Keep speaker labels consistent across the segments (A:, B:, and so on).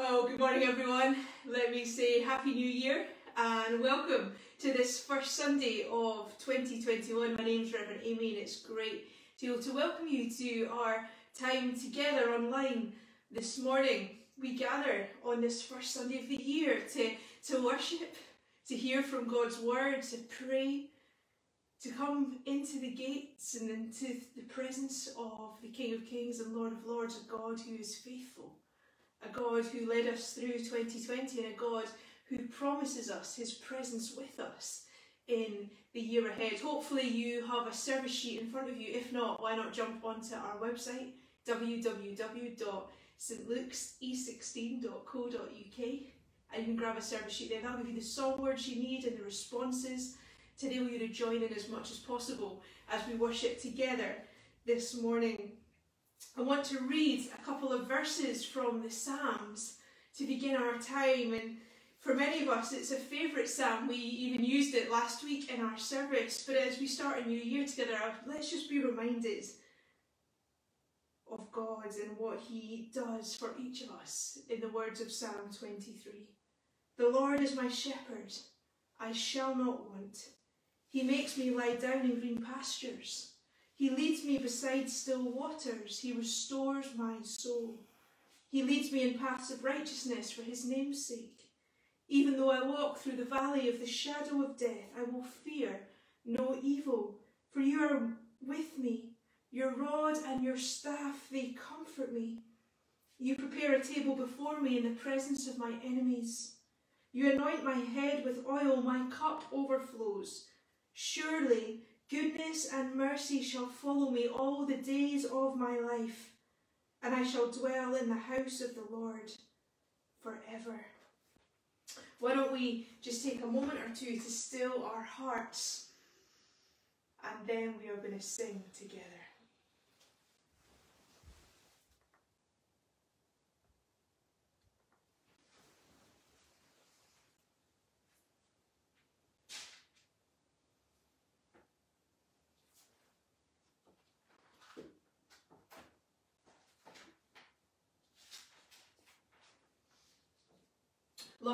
A: Well, good morning everyone. Let me say Happy New Year and welcome to this first Sunday of 2021. My name is Reverend Amy and it's great to be able to welcome you to our time together online this morning. We gather on this first Sunday of the year to, to worship, to hear from God's word, to pray, to come into the gates and into the presence of the King of Kings and Lord of Lords, a God who is faithful a God who led us through 2020 and a God who promises us his presence with us in the year ahead. Hopefully you have a service sheet in front of you. If not, why not jump onto our website www.stlukese16.co.uk and you can grab a service sheet there. That'll give you the song words you need and the responses to enable you to join in as much as possible as we worship together this morning. I want to read a couple of verses from the Psalms to begin our time. And for many of us, it's a favourite psalm. We even used it last week in our service. But as we start a new year together, let's just be reminded of God and what He does for each of us in the words of Psalm 23. The Lord is my shepherd, I shall not want. He makes me lie down in green pastures. He leads me beside still waters. He restores my soul. He leads me in paths of righteousness for his name's sake. Even though I walk through the valley of the shadow of death, I will fear no evil, for you are with me. Your rod and your staff, they comfort me. You prepare a table before me in the presence of my enemies. You anoint my head with oil, my cup overflows. Surely Goodness and mercy shall follow me all the days of my life, and I shall dwell in the house of the Lord forever. Why don't we just take a moment or two to still our hearts, and then we are going to sing together.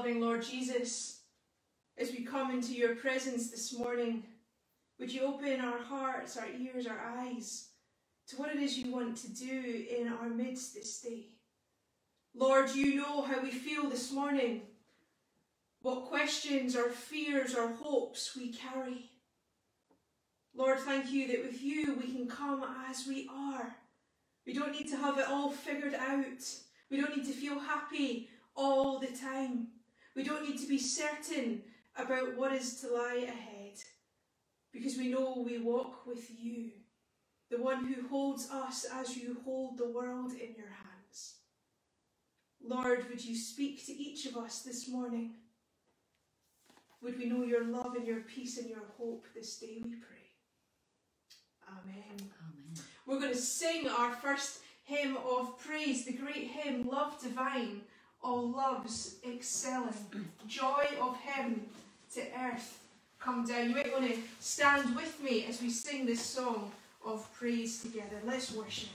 A: Loving Lord Jesus, as we come into your presence this morning, would you open our hearts, our ears, our eyes to what it is you want to do in our midst this day? Lord, you know how we feel this morning, what questions or fears or hopes we carry. Lord, thank you that with you we can come as we are. We don't need to have it all figured out. We don't need to feel happy all the time. We don't need to be certain about what is to lie ahead because we know we walk with you, the one who holds us as you hold the world in your hands. Lord, would you speak to each of us this morning? Would we know your love and your peace and your hope this day, we pray. Amen. Amen. We're going to sing our first hymn of praise, the great hymn, Love Divine all loves excelling, joy of heaven to earth come down. You might want to stand with me as we sing this song of praise together. Let's worship.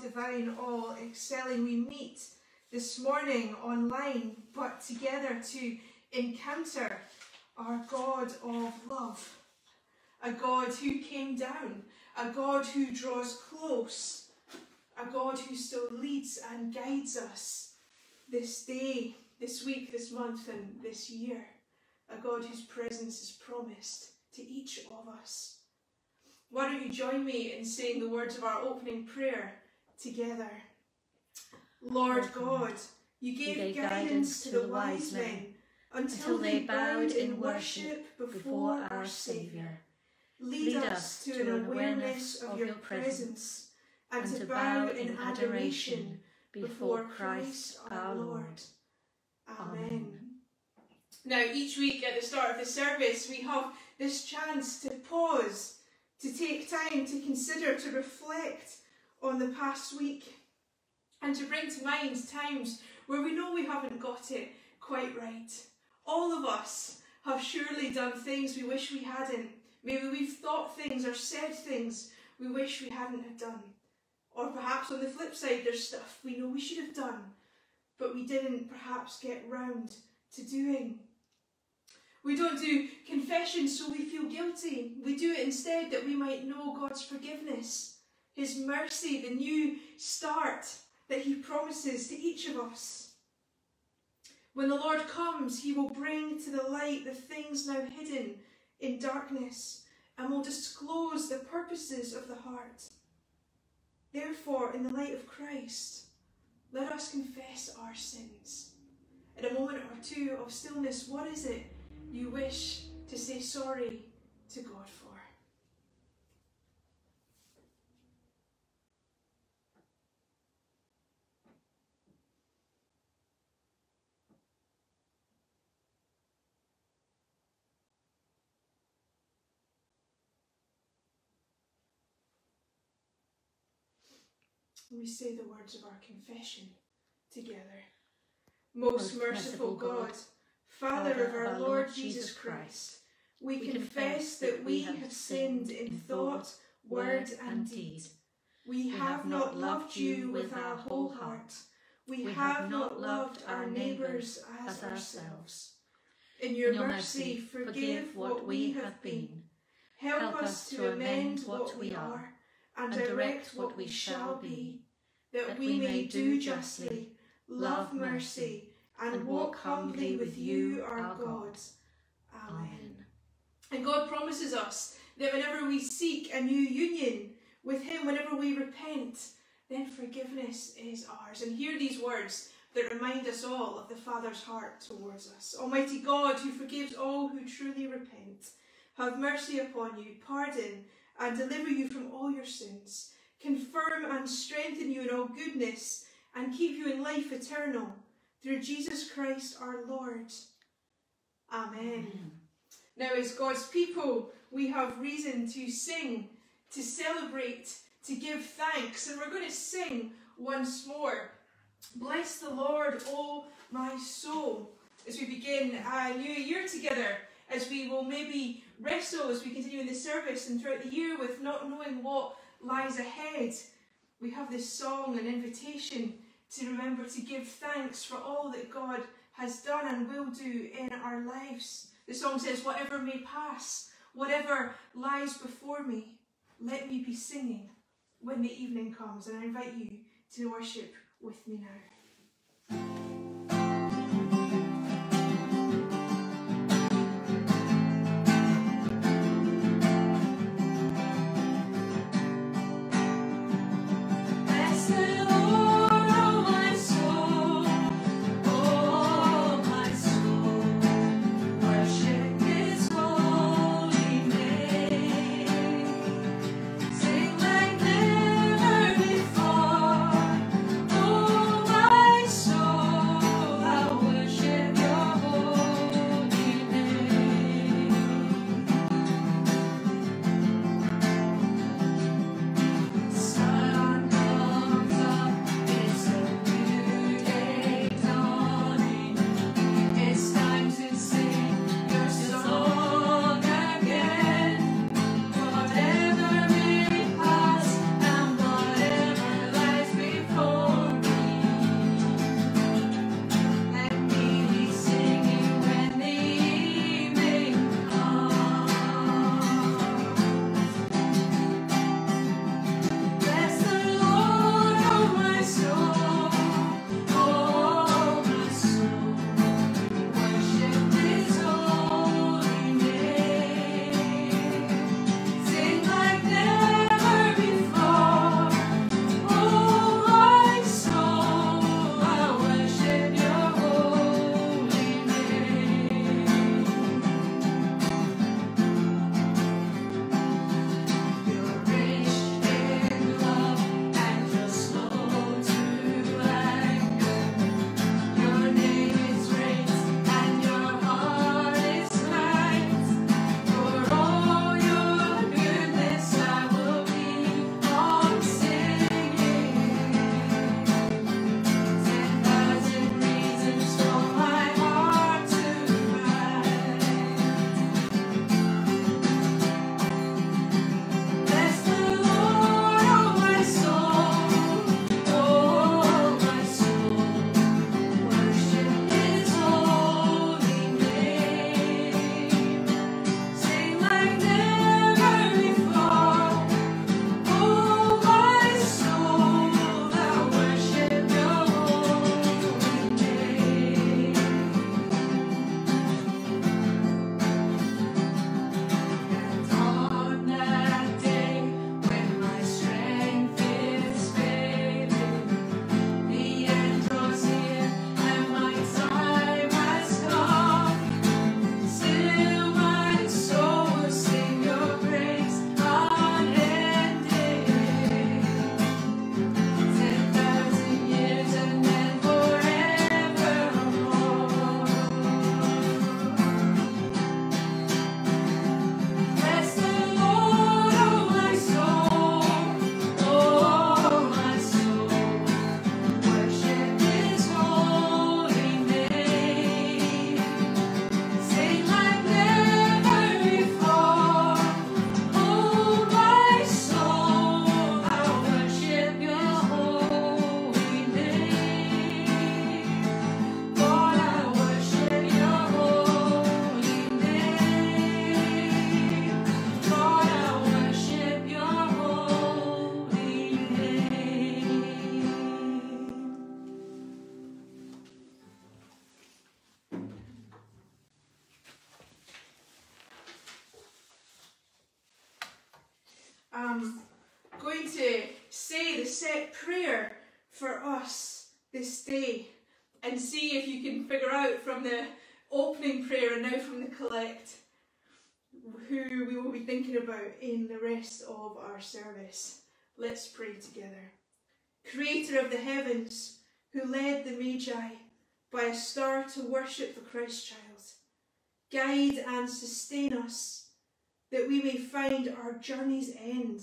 A: Divine, all excelling. We meet this morning online, but together to encounter our God of love, a God who came down, a God who draws close, a God who still leads and guides us this day, this week, this month, and this year, a God whose presence is promised to each of us. Why don't you join me in saying the words of our opening prayer together? Lord God, you gave, you gave guidance to the wise men until they bowed in worship before our Saviour. Lead us to an awareness of your presence and to bow in adoration before Christ our Lord. Amen. Now, each week at the start of the service, we have this chance to pause, to take time to consider, to reflect on the past week, and to bring to mind times where we know we haven't got it quite right. All of us have surely done things we wish we hadn't. Maybe we've thought things or said things we wish we hadn't have done. Or perhaps on the flip side, there's stuff we know we should have done, but we didn't perhaps get round to doing. We don't do confession so we feel guilty. We do it instead that we might know God's forgiveness, His mercy, the new start that He promises to each of us. When the Lord comes, He will bring to the light the things now hidden in darkness and will disclose the purposes of the heart. Therefore, in the light of Christ, let us confess our sins. In a moment or two of stillness, what is it you wish to say sorry to God for? We say the words of our confession together. Most merciful God, Father of our Lord Jesus Christ, we confess that we have sinned in thought, word, and deed. We have not loved you with our whole heart. We have not loved our neighbours as ourselves. In your mercy, forgive what we have been. Help us to amend what we are and direct what we shall be, that we may do justly, love mercy, and walk humbly with you, our God. Amen. And God promises us that whenever we seek a new union with Him, whenever we repent, then forgiveness is ours. And hear these words that remind us all of the Father's heart towards us. Almighty God, who forgives all who truly repent, have mercy upon you, pardon and deliver you from all your sins, confirm and strengthen you in all goodness, and keep you in life eternal, through Jesus Christ our Lord. Amen. Amen. Now, as God's people, we have reason to sing, to celebrate, to give thanks, and we're going to sing once more. Bless the Lord, O my soul, as we begin a new year together, as we will maybe wrestle as we continue in the service and throughout the year with not knowing what lies ahead. We have this song, an invitation to remember to give thanks for all that God has done and will do in our lives. The song says, Whatever may pass, whatever lies before me, let me be singing when the evening comes. And I invite you to worship with me now. About in the rest of our service. Let's pray together. Creator of the heavens, who led the Magi by a star to worship the Christ child, guide and sustain us that we may find our journey's end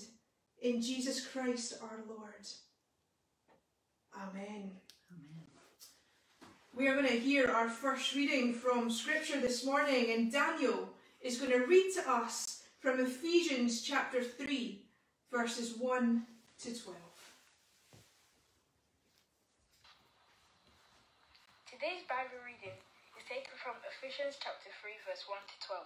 A: in Jesus Christ our Lord. Amen. We are going to hear our first reading from Scripture this morning, and Daniel is going to read to us from Ephesians chapter 3, verses 1 to 12.
B: Today's Bible reading is taken from Ephesians chapter 3, verse 1 to 12.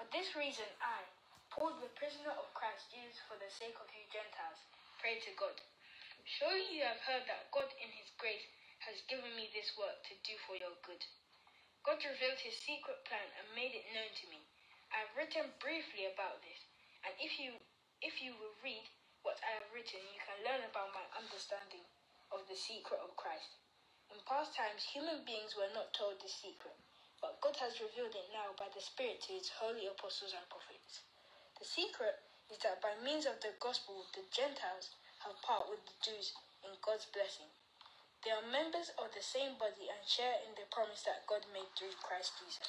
B: For this reason, I, Paul, the prisoner of Christ Jesus, for the sake of you Gentiles, pray to God. Surely you have heard that God, in His grace, has given me this work to do for your good. God revealed His secret plan and made it known to me. I have written briefly about this, and if you if you will read what I have written, you can learn about my understanding of the secret of Christ. In past times, human beings were not told this secret, but God has revealed it now by the Spirit to His holy apostles and prophets. The secret is that by means of the gospel, the Gentiles have part with the Jews in God's blessing. They are members of the same body and share in the promise that God made through Christ Jesus.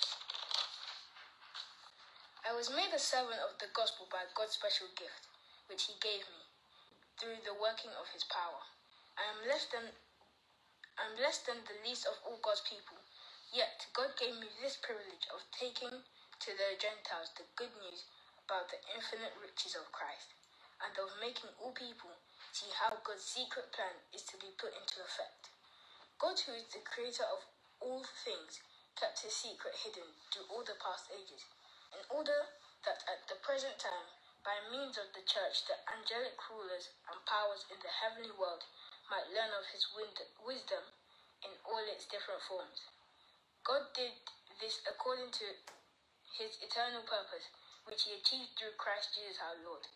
B: I was made a servant of the gospel by God's special gift, which He gave me through the working of His power. I am less than I am less than the least of all God's people. Yet God gave me this privilege of taking to the Gentiles the good news about the infinite riches of Christ, and of making all people see how God's secret plan is to be put into effect. God, who is the creator of all things, kept his secret hidden through all the past ages, in order that at the present time, by means of the church, the angelic rulers and powers in the heavenly world might learn of his wisdom in all its different forms. God did this according to his eternal purpose, which he achieved through Christ Jesus our Lord.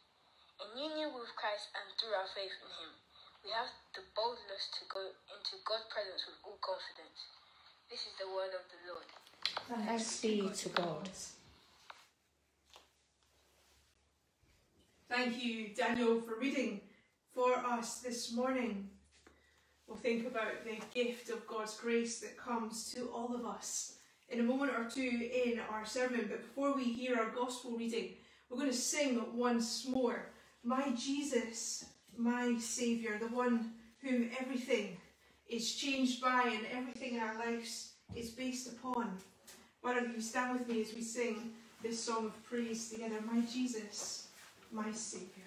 B: In union with Christ and through our faith in Him, we have the boldness to go into God's presence with all confidence. This is the word of the Lord.
C: Thanks be to God.
A: Thank you, Daniel, for reading for us this morning. We'll think about the gift of God's grace that comes to all of us in a moment or two in our sermon. But before we hear our gospel reading, we're going to sing once more my Jesus, my Saviour, the one whom everything is changed by and everything in our lives is based upon. Why don't you stand with me as we sing this song of praise together? My Jesus, my Saviour.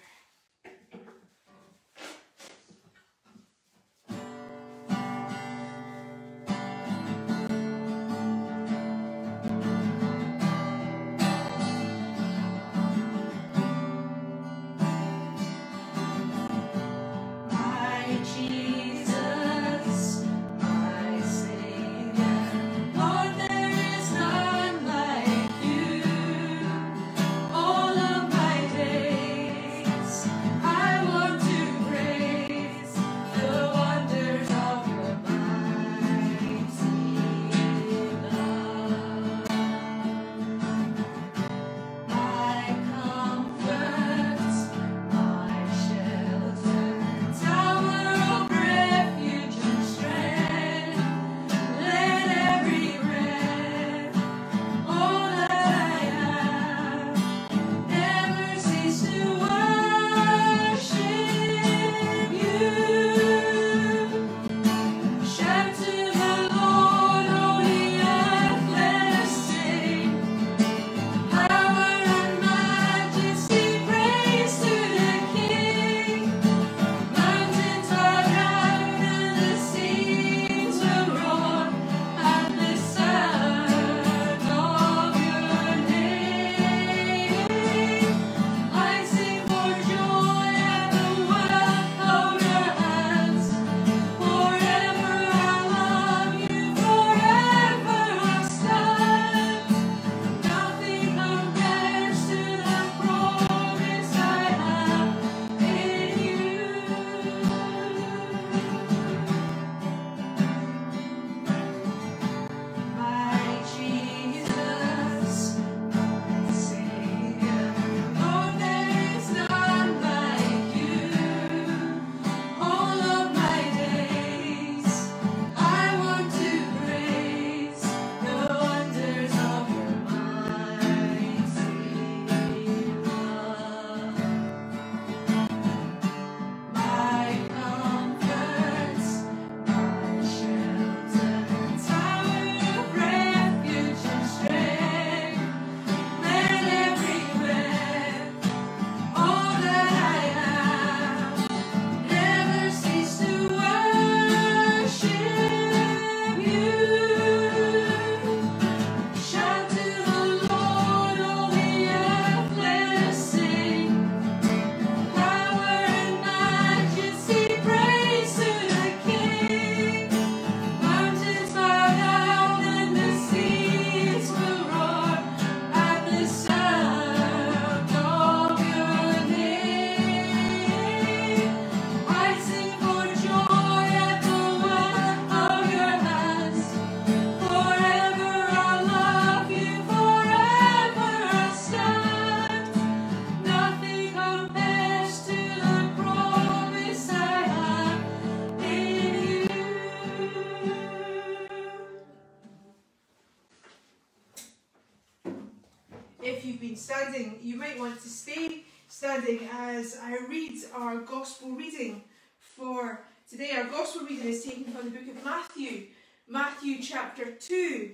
A: Today. Our gospel reading is taken from the book of Matthew, Matthew chapter 2,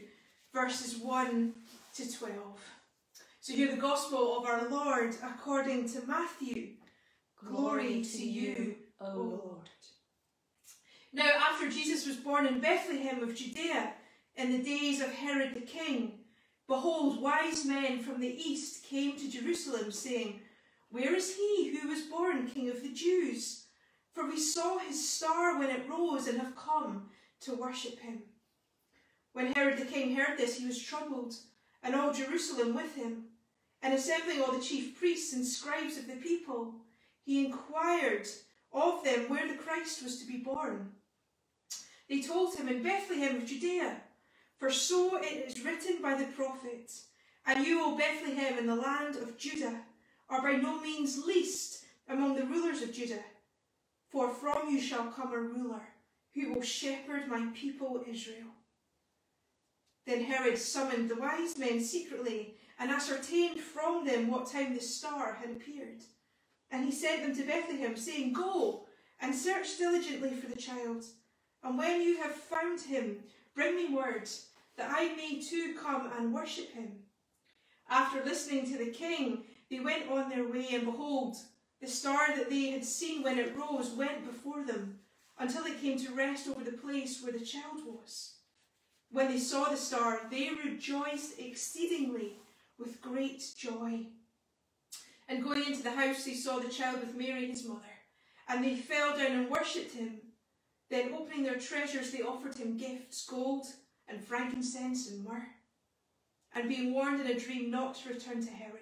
A: verses 1 to 12. So hear the gospel of our Lord according to Matthew. Glory to you, O Lord. Now, after Jesus was born in Bethlehem of Judea, in the days of Herod the king, behold, wise men from the east came to Jerusalem, saying, Where is he who was born King of the Jews? For we saw his star when it rose and have come to worship him. When Herod the king heard this, he was troubled, and all Jerusalem with him. And assembling all the chief priests and scribes of the people, he inquired of them where the Christ was to be born. They told him in Bethlehem of Judea, for so it is written by the prophet, And you, O Bethlehem, in the land of Judah, are by no means least among the rulers of Judah, for from you shall come a ruler who will shepherd my people Israel. Then Herod summoned the wise men secretly and ascertained from them what time the star had appeared. And he sent them to Bethlehem, saying, Go and search diligently for the child. And when you have found him, bring me word, that I may too come and worship him. After listening to the king, they went on their way, and behold, the star that they had seen when it rose went before them, until it came to rest over the place where the child was. When they saw the star, they rejoiced exceedingly with great joy. And going into the house, they saw the child with Mary his mother, and they fell down and worshipped him. Then, opening their treasures, they offered him gifts gold and frankincense and myrrh. And being warned in a dream not to return to Herod,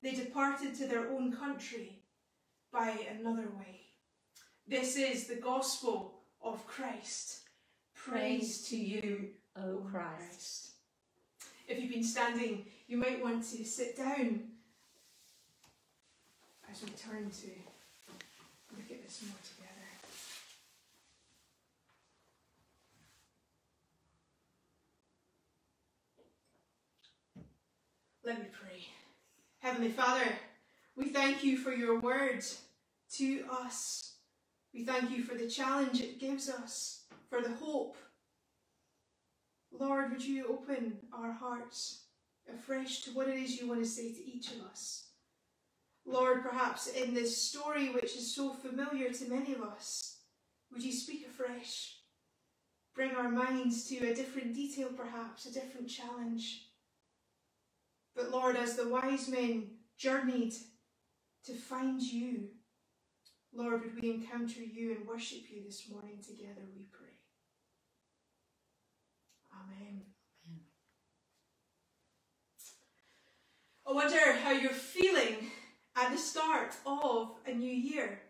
A: they departed to their own country by another way. This is the gospel of Christ. Praise to you, O Christ. If you've been standing, you might want to sit down as we turn to look at this more together. Let me pray. Heavenly Father, we thank you for your word to us. We thank you for the challenge it gives us, for the hope. Lord, would you open our hearts afresh to what it is you want to say to each of us? Lord, perhaps in this story which is so familiar to many of us, would you speak afresh? Bring our minds to a different detail, perhaps, a different challenge. But Lord, as the wise men journeyed to find you, Lord, would we encounter you and worship you this morning together, we pray. Amen. Amen. I wonder how you're feeling at the start of a new year.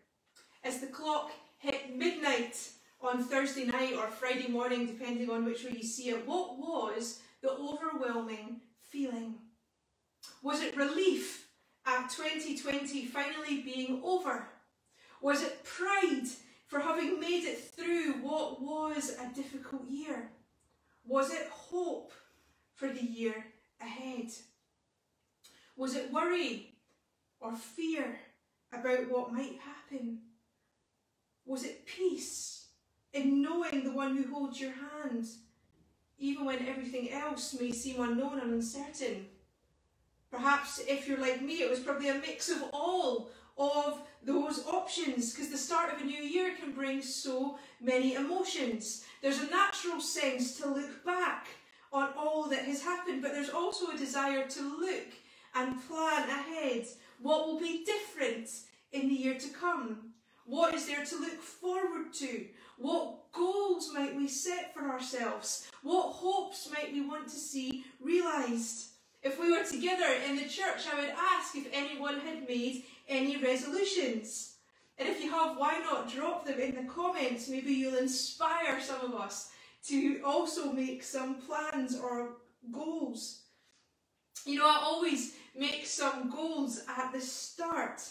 A: As the clock hit midnight on Thursday night or Friday morning, depending on which way you see it, what was the overwhelming feeling? Was it relief at 2020 finally being over? Was it pride for having made it through what was a difficult year? Was it hope for the year ahead? Was it worry or fear about what might happen? Was it peace in knowing the one who holds your hand, even when everything else may seem unknown and uncertain? Perhaps if you're like me, it was probably a mix of all of those options because the start of a new year can bring so many emotions. There's a natural sense to look back on all that has happened, but there's also a desire to look and plan ahead. What will be different in the year to come? What is there to look forward to? What goals might we set for ourselves? What hopes might we want to see realised? If we were together in the church, I would ask if anyone had made any resolutions. And if you have, why not drop them in the comments? Maybe you'll inspire some of us to also make some plans or goals. You know, I always make some goals at the start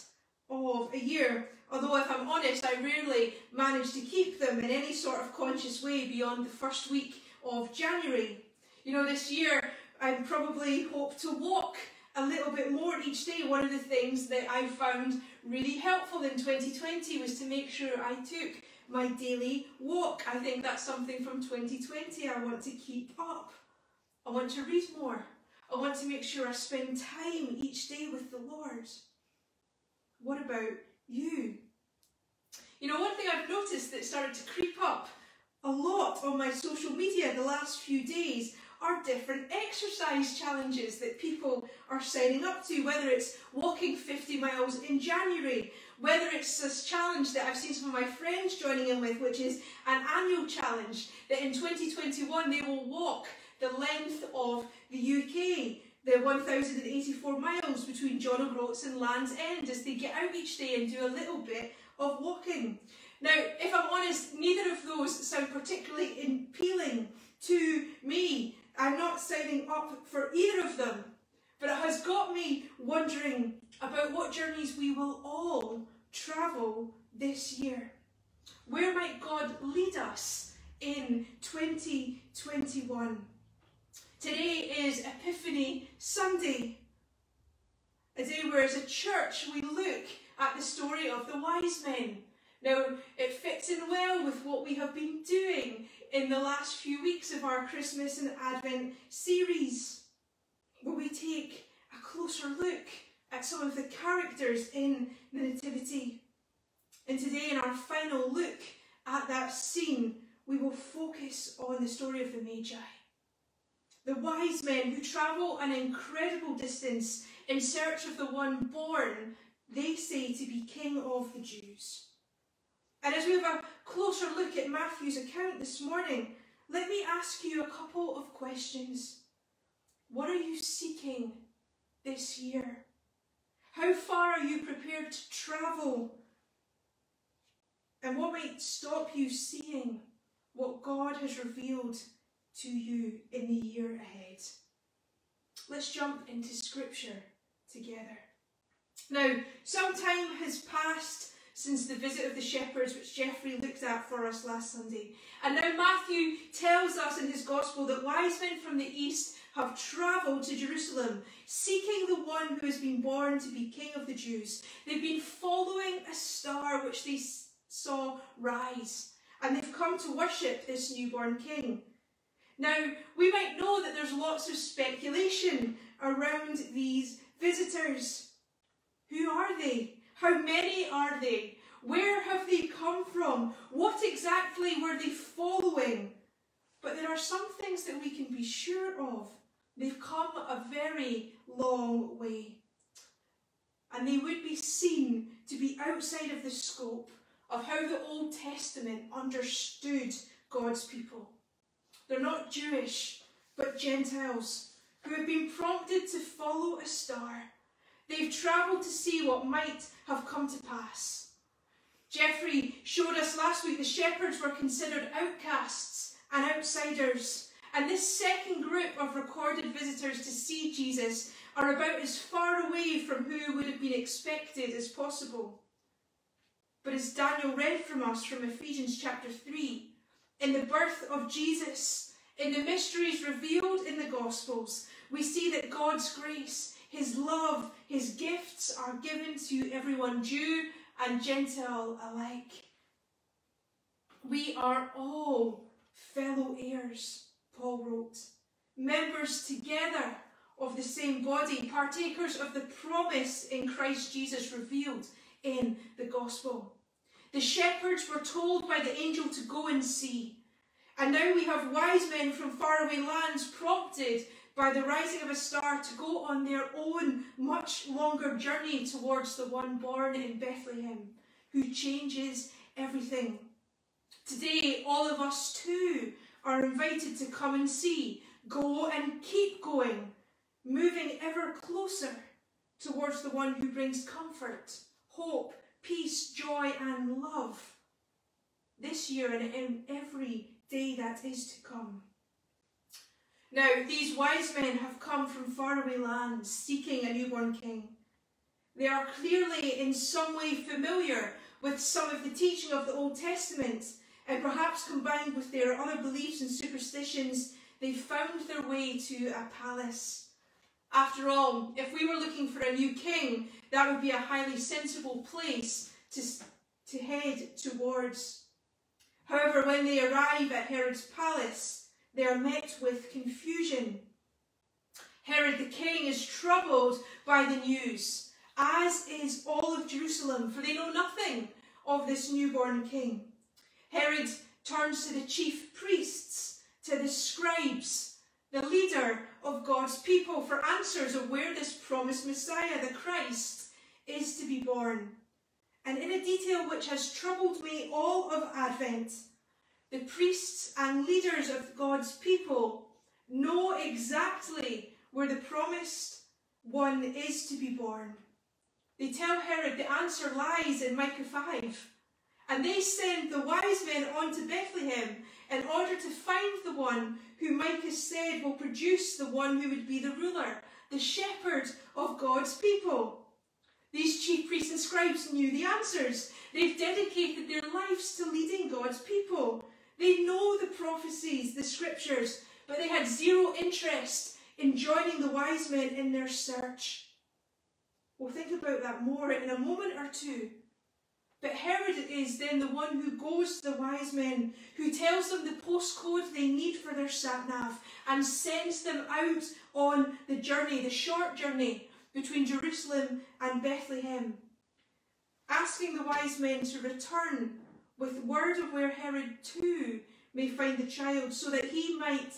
A: of a year, although if I'm honest, I rarely manage to keep them in any sort of conscious way beyond the first week of January. You know, this year I probably hope to walk a little bit more each day. One of the things that I found really helpful in 2020 was to make sure I took my daily walk. I think that's something from 2020 I want to keep up. I want to read more. I want to make sure I spend time each day with the Lord. What about you? You know, one thing I've noticed that started to creep up a lot on my social media the last few days are different exercise challenges that people are signing up to, whether it's walking 50 miles in January, whether it's this challenge that I've seen some of my friends joining in with, which is an annual challenge that in 2021 they will walk the length of the UK, the 1,084 miles between John O'Groats and Land's End as they get out each day and do a little bit of walking. Now, if I'm honest, neither of those sound particularly appealing to me. I'm not signing up for either of them, but it has got me wondering about what journeys we will all travel this year. Where might God lead us in 2021? Today is Epiphany Sunday, a day where as a church we look at the story of the wise men. Now, it fits in well with what we have been doing in the last few weeks of our Christmas and Advent series, where we take a closer look at some of the characters in the Nativity. And today, in our final look at that scene, we will focus on the story of the Magi. The wise men who travel an incredible distance in search of the one born, they say to be King of the Jews. And as we have a closer look at Matthew's account this morning, let me ask you a couple of questions. What are you seeking this year? How far are you prepared to travel? And what might stop you seeing what God has revealed to you in the year ahead? Let's jump into Scripture together. Now, some time has passed since the visit of the shepherds, which Jeffrey looked at for us last Sunday. And now Matthew tells us in his Gospel that wise men from the east have travelled to Jerusalem, seeking the one who has been born to be King of the Jews. They've been following a star which they saw rise, and they've come to worship this newborn King. Now, we might know that there's lots of speculation around these visitors. Who are they? How many are they? Where have they come from? What exactly were they following? But there are some things that we can be sure of. They've come a very long way. And they would be seen to be outside of the scope of how the Old Testament understood God's people. They're not Jewish, but Gentiles who have been prompted to follow a star They've travelled to see what might have come to pass. Jeffrey showed us last week the shepherds were considered outcasts and outsiders. And this second group of recorded visitors to see Jesus are about as far away from who would have been expected as possible. But as Daniel read from us from Ephesians chapter 3, in the birth of Jesus, in the mysteries revealed in the Gospels, we see that God's grace his love, his gifts are given to everyone, Jew and Gentile alike. We are all fellow heirs, Paul wrote, members together of the same body, partakers of the promise in Christ Jesus revealed in the gospel. The shepherds were told by the angel to go and see. And now we have wise men from faraway lands prompted by the rising of a star to go on their own much longer journey towards the one born in Bethlehem, who changes everything. Today, all of us too are invited to come and see, go and keep going, moving ever closer towards the one who brings comfort, hope, peace, joy, and love this year and in every day that is to come. Now, these wise men have come from faraway lands seeking a newborn king. They are clearly in some way familiar with some of the teaching of the Old Testament, and perhaps combined with their other beliefs and superstitions, they found their way to a palace. After all, if we were looking for a new king, that would be a highly sensible place to, to head towards. However, when they arrive at Herod's palace, they are met with confusion. Herod the king is troubled by the news, as is all of Jerusalem, for they know nothing of this newborn king. Herod turns to the chief priests, to the scribes, the leader of God's people, for answers of where this promised Messiah, the Christ, is to be born. And in a detail which has troubled me all of Advent, the priests and leaders of God's people know exactly where the promised one is to be born. They tell Herod the answer lies in Micah 5. And they send the wise men on to Bethlehem in order to find the one who Micah said will produce the one who would be the ruler, the shepherd of God's people. These chief priests and scribes knew the answers. They've dedicated their lives to leading God's people. They know the prophecies, the scriptures, but they had zero interest in joining the wise men in their search. We'll think about that more in a moment or two. But Herod is then the one who goes to the wise men, who tells them the postcode they need for their sat nav, and sends them out on the journey, the short journey between Jerusalem and Bethlehem, asking the wise men to return with word of where Herod too may find the child, so that he might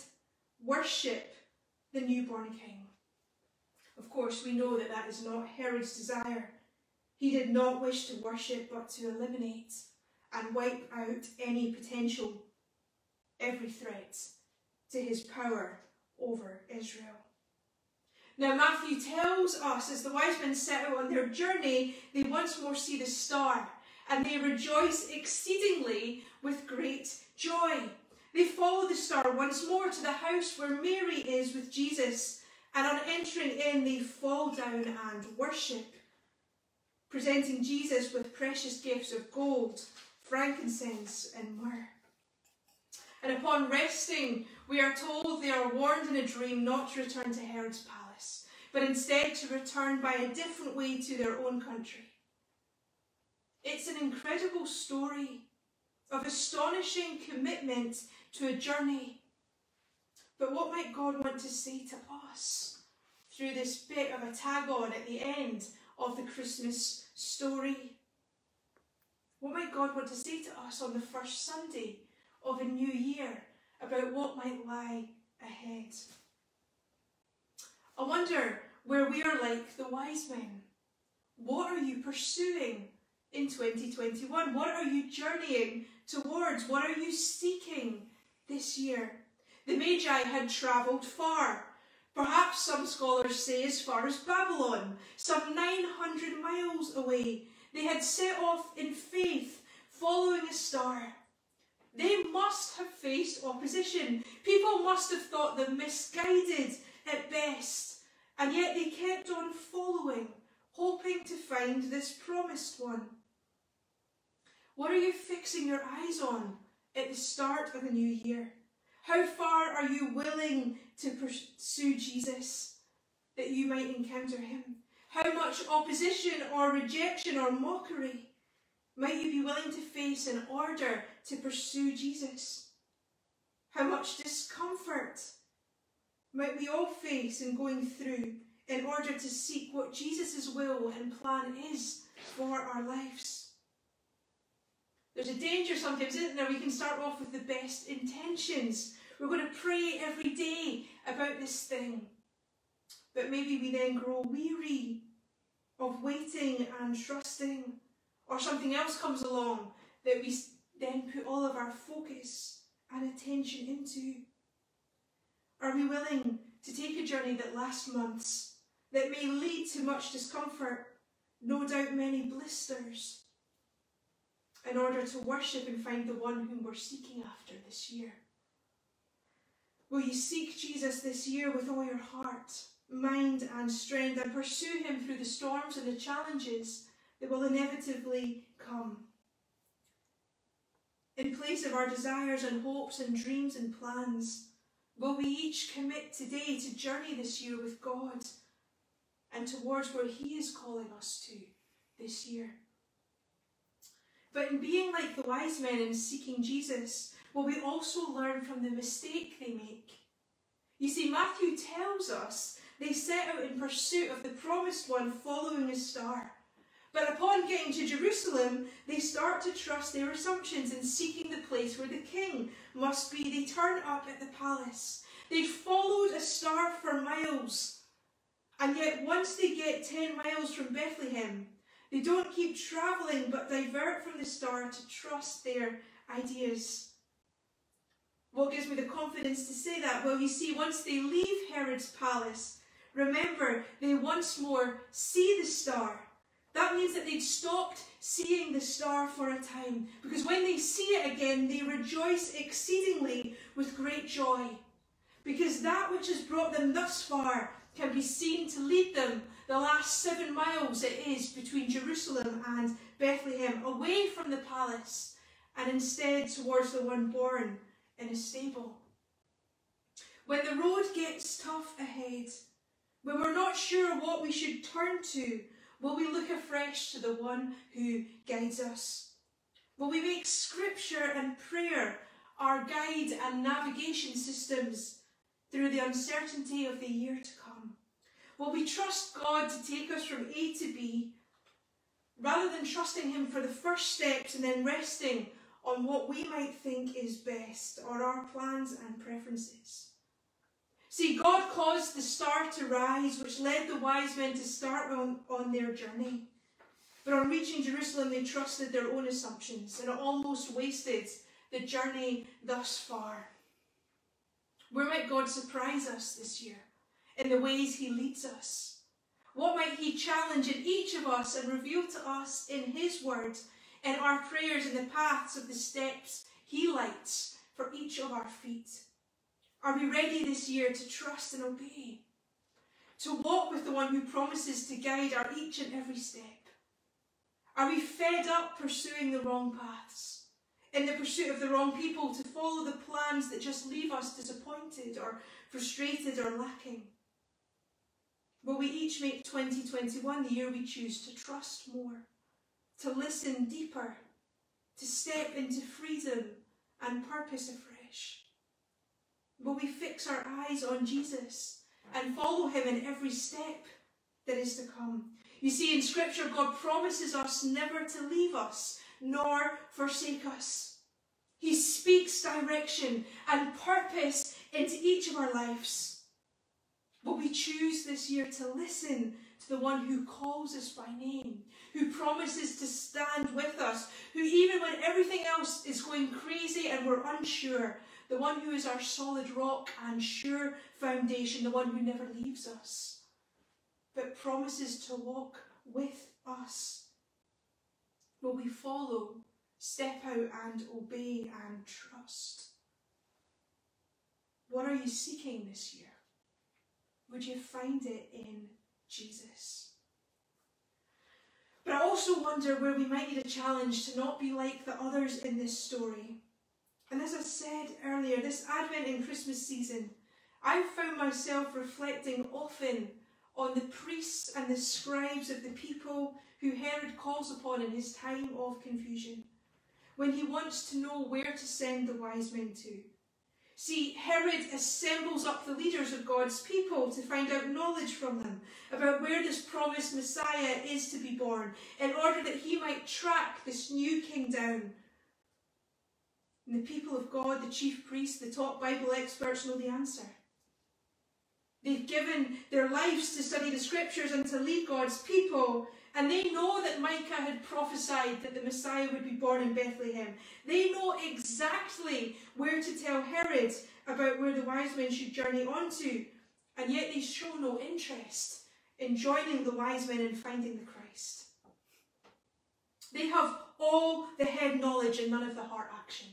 A: worship the newborn king. Of course, we know that that is not Herod's desire. He did not wish to worship, but to eliminate and wipe out any potential, every threat to his power over Israel. Now, Matthew tells us as the wise men set out on their journey, they once more see the star and they rejoice exceedingly with great joy. They follow the star once more to the house where Mary is with Jesus, and on entering in, they fall down and worship presenting Jesus with precious gifts of gold, frankincense, and myrrh. And upon resting, we are told they are warned in a dream not to return to Herod's palace, but instead to return by a different way to their own country. It's an incredible story of astonishing commitment to a journey. But what might God want to say to us through this bit of a tag on at the end of the Christmas story. What might God want to say to us on the first Sunday of a new year about what might lie ahead? I wonder where we are like the wise men. What are you pursuing in 2021? What are you journeying towards? What are you seeking this year? The Magi had travelled far Perhaps some scholars say as far as Babylon, some 900 miles away. They had set off in faith, following a star. They must have faced opposition. People must have thought them misguided at best, and yet they kept on following, hoping to find this promised one. What are you fixing your eyes on at the start of a new year? How far are you willing to pursue Jesus that you might encounter him? How much opposition or rejection or mockery might you be willing to face in order to pursue Jesus? How much discomfort might we all face in going through in order to seek what Jesus' will and plan is for our lives? There's a danger sometimes, isn't there? We can start off with the best intentions. We're going to pray every day about this thing. But maybe we then grow weary of waiting and trusting, or something else comes along that we then put all of our focus and attention into. Are we willing to take a journey that lasts months, that may lead to much discomfort, no doubt many blisters, in order to worship and find the one whom we're seeking after this year. Will you seek Jesus this year with all your heart, mind, and strength and pursue him through the storms and the challenges that will inevitably come? In place of our desires and hopes and dreams and plans, will we each commit today to journey this year with God and towards where He is calling us to this year. But in being like the wise men and seeking Jesus, will we also learn from the mistake they make? You see, Matthew tells us they set out in pursuit of the promised one following a star. But upon getting to Jerusalem, they start to trust their assumptions in seeking the place where the king must be. They turn up at the palace. They followed a star for miles. And yet, once they get 10 miles from Bethlehem, they don't keep travelling but divert from the star to trust their ideas. What gives me the confidence to say that? Well, you see, once they leave Herod's palace, remember, they once more see the star. That means that they'd stopped seeing the star for a time, because when they see it again, they rejoice exceedingly with great joy. Because that which has brought them thus far can be seen to lead them the last seven miles it is between Jerusalem and Bethlehem, away from the palace, and instead towards the one born in a stable. When the road gets tough ahead, when we're not sure what we should turn to, will we look afresh to the one who guides us? Will we make scripture and prayer our guide and navigation systems through the uncertainty of the year to come? Will we trust God to take us from A to B rather than trusting Him for the first steps and then resting on what we might think is best or our plans and preferences? See, God caused the star to rise, which led the wise men to start on, on their journey. But on reaching Jerusalem, they trusted their own assumptions and almost wasted the journey thus far. Where might God surprise us this year? In the ways he leads us? What might he challenge in each of us and reveal to us in his word, in our prayers, in the paths of the steps he lights for each of our feet? Are we ready this year to trust and obey? To walk with the one who promises to guide our each and every step? Are we fed up pursuing the wrong paths? In the pursuit of the wrong people to follow the plans that just leave us disappointed or frustrated or lacking? Will we each make 2021 the year we choose to trust more, to listen deeper, to step into freedom and purpose afresh? Will we fix our eyes on Jesus and follow him in every step that is to come? You see, in Scripture, God promises us never to leave us nor forsake us. He speaks direction and purpose into each of our lives. But we choose this year to listen to the one who calls us by name, who promises to stand with us, who even when everything else is going crazy and we're unsure, the one who is our solid rock and sure foundation, the one who never leaves us, but promises to walk with us. Will we follow, step out and obey and trust? What are you seeking this year? Would you find it in Jesus? But I also wonder where we might need a challenge to not be like the others in this story. And as I said earlier, this Advent and Christmas season, I've found myself reflecting often on the priests and the scribes of the people who Herod calls upon in his time of confusion, when he wants to know where to send the wise men to. See, Herod assembles up the leaders of God's people to find out knowledge from them about where this promised Messiah is to be born, in order that he might track this new king down. And the people of God, the chief priests, the top Bible experts know the answer. They've given their lives to study the scriptures and to lead God's people, and they know that Micah had prophesied that the Messiah would be born in Bethlehem. They know exactly where to tell Herod about where the wise men should journey on to, and yet they show no interest in joining the wise men and finding the Christ. They have all the head knowledge and none of the heart action.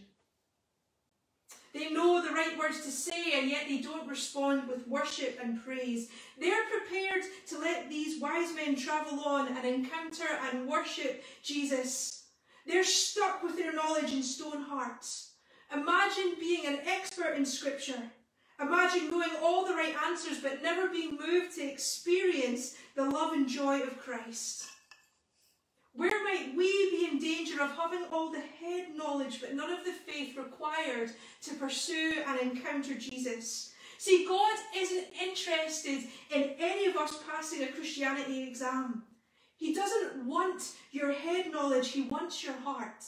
A: They know the right words to say and yet they don't respond with worship and praise. They're prepared to let these wise men travel on and encounter and worship Jesus. They're stuck with their knowledge and stone hearts. Imagine being an expert in scripture, Imagine knowing all the right answers but never being moved to experience the love and joy of Christ. Where might we be in danger of having all the head knowledge but none of the faith required to pursue and encounter Jesus? See, God isn't interested in any of us passing a Christianity exam. He doesn't want your head knowledge, He wants your heart.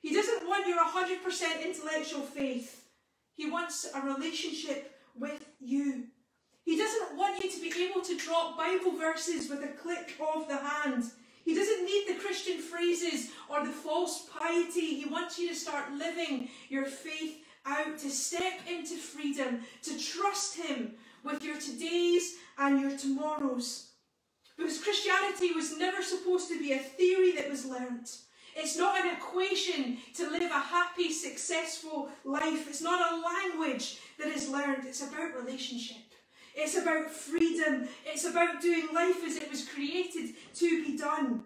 A: He doesn't want your 100% intellectual faith. He wants a relationship with you. He doesn't want you to be able to drop Bible verses with a click of the hand. He doesn't need the Christian phrases or the false piety. He wants you to start living your faith out, to step into freedom, to trust Him with your todays and your tomorrows. Because Christianity was never supposed to be a theory that was learnt. It's not an equation to live a happy, successful life. It's not a language that is learned. It's about relationship. It's about freedom. It's about doing life as it was created to be done.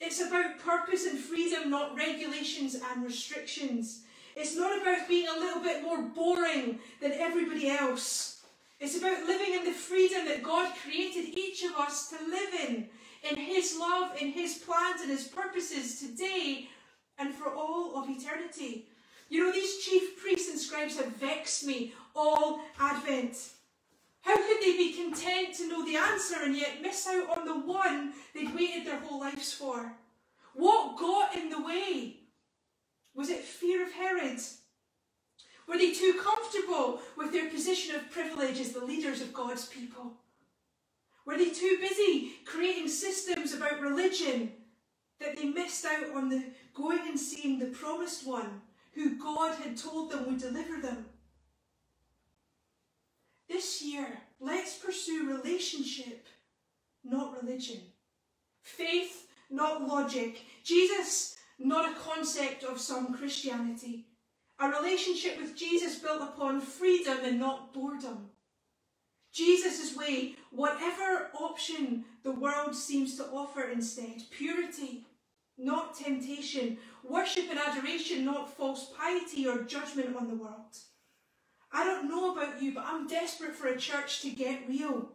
A: It's about purpose and freedom, not regulations and restrictions. It's not about being a little bit more boring than everybody else. It's about living in the freedom that God created each of us to live in, in His love, in His plans and His purposes today and for all of eternity. You know, these chief priests and scribes have vexed me all Advent. How could they be content to know the answer and yet miss out on the one they'd waited their whole lives for? What got in the way? Was it fear of Herod? Were they too comfortable with their position of privilege as the leaders of God's people? Were they too busy creating systems about religion that they missed out on the going and seeing the promised one who God had told them would deliver them? This year, let's pursue relationship, not religion. Faith, not logic. Jesus, not a concept of some Christianity. A relationship with Jesus built upon freedom and not boredom. Jesus' way, whatever option the world seems to offer instead. Purity, not temptation. Worship and adoration, not false piety or judgment on the world. I don't know about you, but I'm desperate for a church to get real.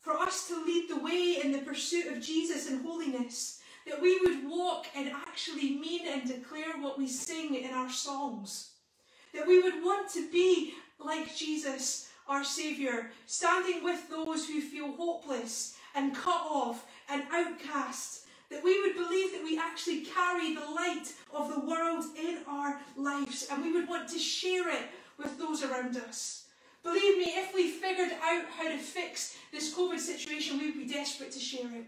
A: For us to lead the way in the pursuit of Jesus and holiness. That we would walk and actually mean and declare what we sing in our songs. That we would want to be like Jesus, our Saviour, standing with those who feel hopeless and cut off and outcast. That we would believe that we actually carry the light of the world in our lives and we would want to share it with those around us. Believe me, if we figured out how to fix this COVID situation, we would be desperate to share it.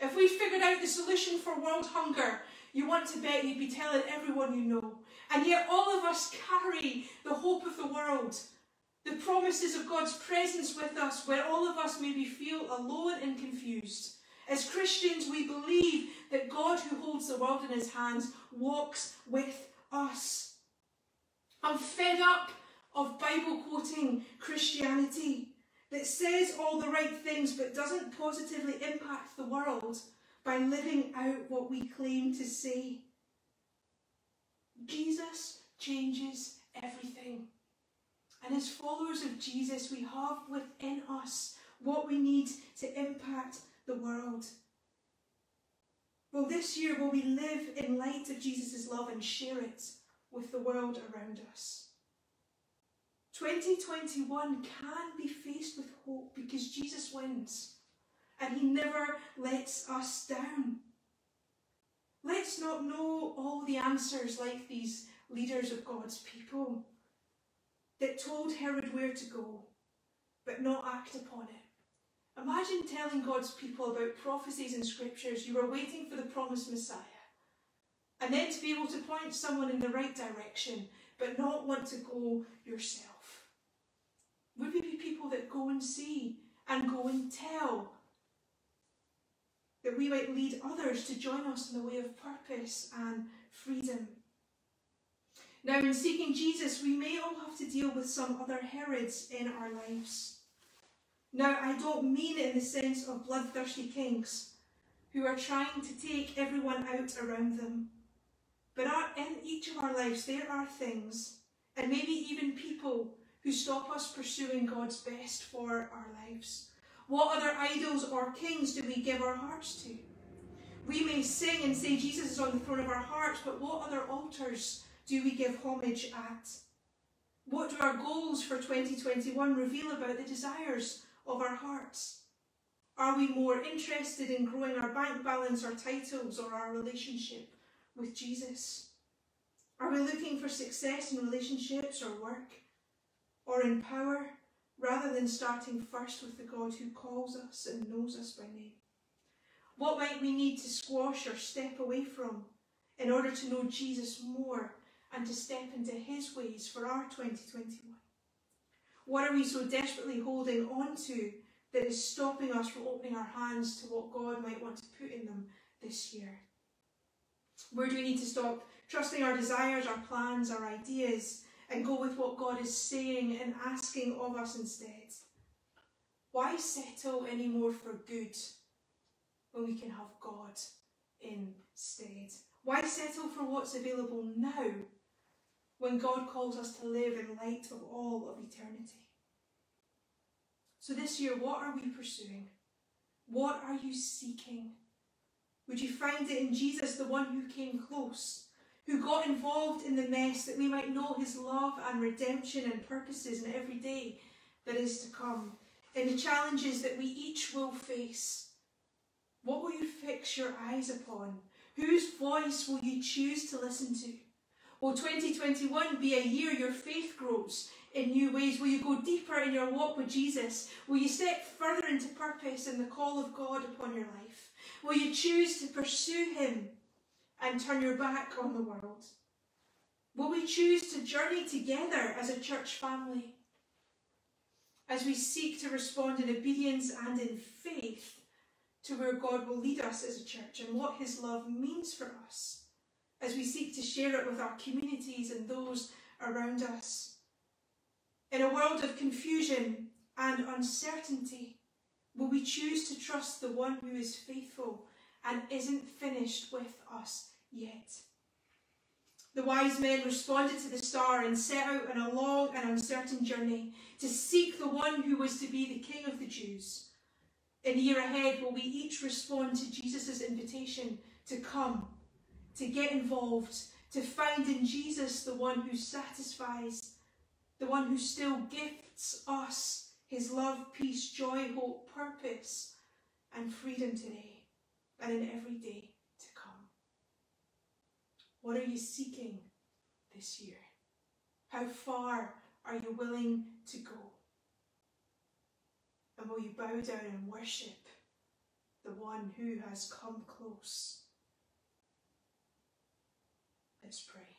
A: If we figured out the solution for world hunger, you want to bet you'd be telling everyone you know. And yet all of us carry the hope of the world, the promises of God's presence with us where all of us maybe feel alone and confused. As Christians, we believe that God who holds the world in his hands walks with us. I'm fed up of Bible quoting Christianity that says all the right things but doesn't positively impact the world by living out what we claim to say. Jesus changes everything. And as followers of Jesus, we have within us what we need to impact the world. Well, this year, will we live in light of Jesus' love and share it with the world around us? 2021 can be faced with hope because Jesus wins and he never lets us down. Let's not know all the answers like these leaders of God's people that told Herod where to go but not act upon it. Imagine telling God's people about prophecies and scriptures you were waiting for the promised Messiah and then to be able to point someone in the right direction but not want to go yourself. Would we be people that go and see and go and tell? That we might lead others to join us in the way of purpose and freedom. Now, in seeking Jesus, we may all have to deal with some other Herods in our lives. Now, I don't mean it in the sense of bloodthirsty kings who are trying to take everyone out around them. But in each of our lives, there are things, and maybe even people, who stop us pursuing God's best for our lives? What other idols or kings do we give our hearts to? We may sing and say Jesus is on the throne of our hearts, but what other altars do we give homage at? What do our goals for 2021 reveal about the desires of our hearts? Are we more interested in growing our bank balance or titles or our relationship with Jesus? Are we looking for success in relationships or work or in power rather than starting first with the God who calls us and knows us by name? What might we need to squash or step away from in order to know Jesus more and to step into his ways for our 2021? What are we so desperately holding on to that is stopping us from opening our hands to what God might want to put in them this year? Where do we need to stop trusting our desires, our plans, our ideas, and go with what God is saying and asking of us instead? Why settle any more for good when we can have God instead? Why settle for what's available now when God calls us to live in light of all of eternity? So, this year, what are we pursuing? What are you seeking? Would you find it in Jesus, the one who came close, who got involved in the mess that we might know his love and redemption and purposes in every day that is to come, in the challenges that we each will face? What will you fix your eyes upon? Whose voice will you choose to listen to? Will 2021 be a year your faith grows in new ways? Will you go deeper in your walk with Jesus? Will you step further into purpose and the call of God upon your life? Will you choose to pursue Him and turn your back on the world? Will we choose to journey together as a church family? As we seek to respond in obedience and in faith to where God will lead us as a church and what His love means for us as we seek to share it with our communities and those around us. In a world of confusion and uncertainty, will we choose to trust the one who is faithful and isn't finished with us yet? The wise men responded to the star and set out on a long and uncertain journey to seek the one who was to be the King of the Jews. In the year ahead, will we each respond to Jesus' invitation to come to get involved, to find in Jesus the one who satisfies, the one who still gifts us his love, peace, joy, hope, purpose, and freedom today and in every day. What are you seeking this year? How far are you willing to go? And will you bow down and worship the one who has come close? Let's pray.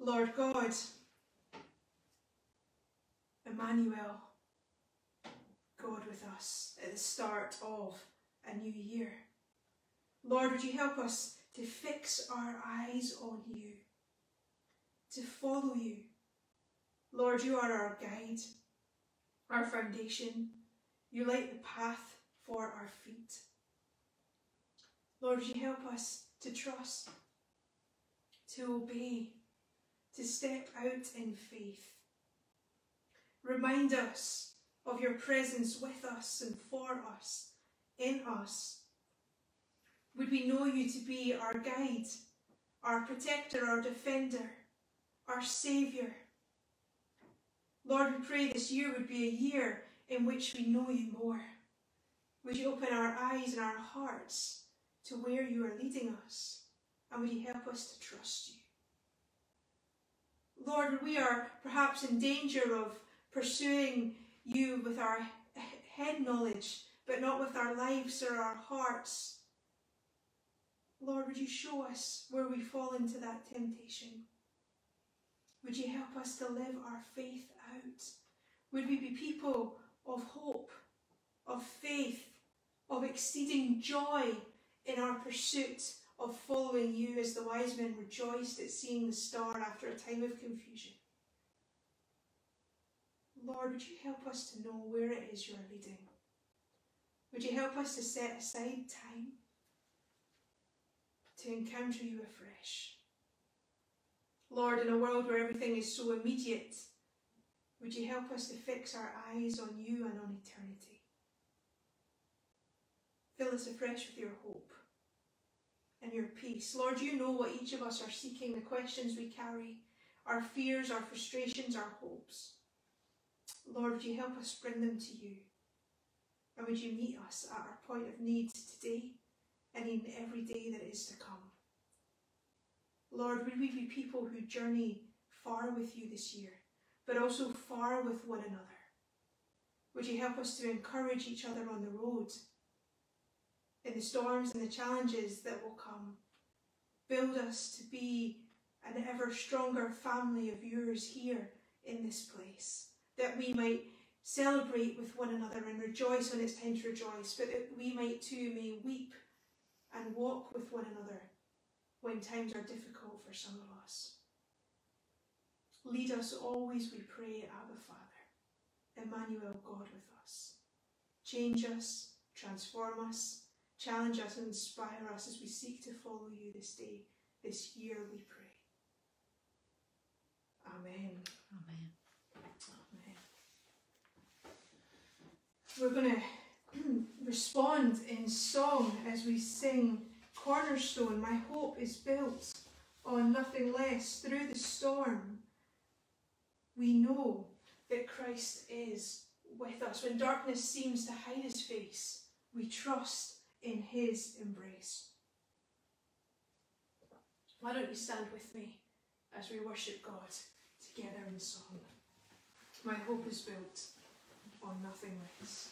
A: Lord God, Emmanuel, God with us at the start of a new year. Lord, would you help us to fix our eyes on you, to follow you. Lord, you are our guide, our foundation. You light the path for our feet. Lord, would you help us to trust, to obey, to step out in faith. Remind us of your presence with us and for us, in us. Would we know you to be our guide, our protector, our defender, our saviour? Lord, we pray this year would be a year in which we know you more. Would you open our eyes and our hearts to where you are leading us, and would you help us to trust you? Lord, we are perhaps in danger of pursuing you with our head knowledge, but not with our lives or our hearts. Lord, would you show us where we fall into that temptation? Would you help us to live our faith out? Would we be people of hope, of faith, of exceeding joy in our pursuit of following you as the wise men rejoiced at seeing the star after a time of confusion. Lord, would you help us to know where it is you're leading? Would you help us to set aside time to encounter you afresh? Lord, in a world where everything is so immediate, would you help us to fix our eyes on you and on eternity? Fill us afresh with your hope and your peace. Lord, you know what each of us are seeking, the questions we carry, our fears, our frustrations, our hopes. Lord, would you help us bring them to you? And would you meet us at our point of need today and in every day that is to come? Lord, would we be people who journey far with you this year, but also far with one another? Would you help us to encourage each other on the road, in the storms and the challenges that will come? Build us to be an ever stronger family of yours here in this place, that we might celebrate with one another and rejoice when it's time to rejoice, but that we might too may weep and walk with one another when times are difficult for some of us. Lead us always, we pray, Abba Father, Emmanuel, God with us. Change us, transform us, challenge us, and inspire us as we seek to follow you this day, this year, we pray. Amen.
C: Amen.
A: Amen. We're going to respond in song as we sing Cornerstone. My hope is built on nothing less. Through the storm, we know that Christ is with us. When darkness seems to hide his face, we trust in his embrace. Why don't you stand with me as we worship God? together in song. My hope is built on nothing less.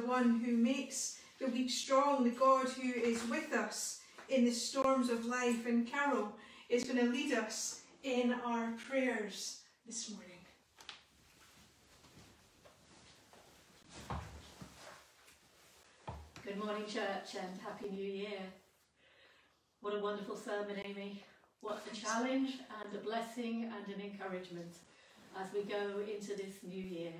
A: The one who makes the weak strong, the God who is with us in the storms of life. And Carol is going to lead us in our prayers this morning.
D: Good morning, church, and Happy New Year. What a wonderful sermon, Amy. What a challenge and a blessing and an encouragement as we go into this new year.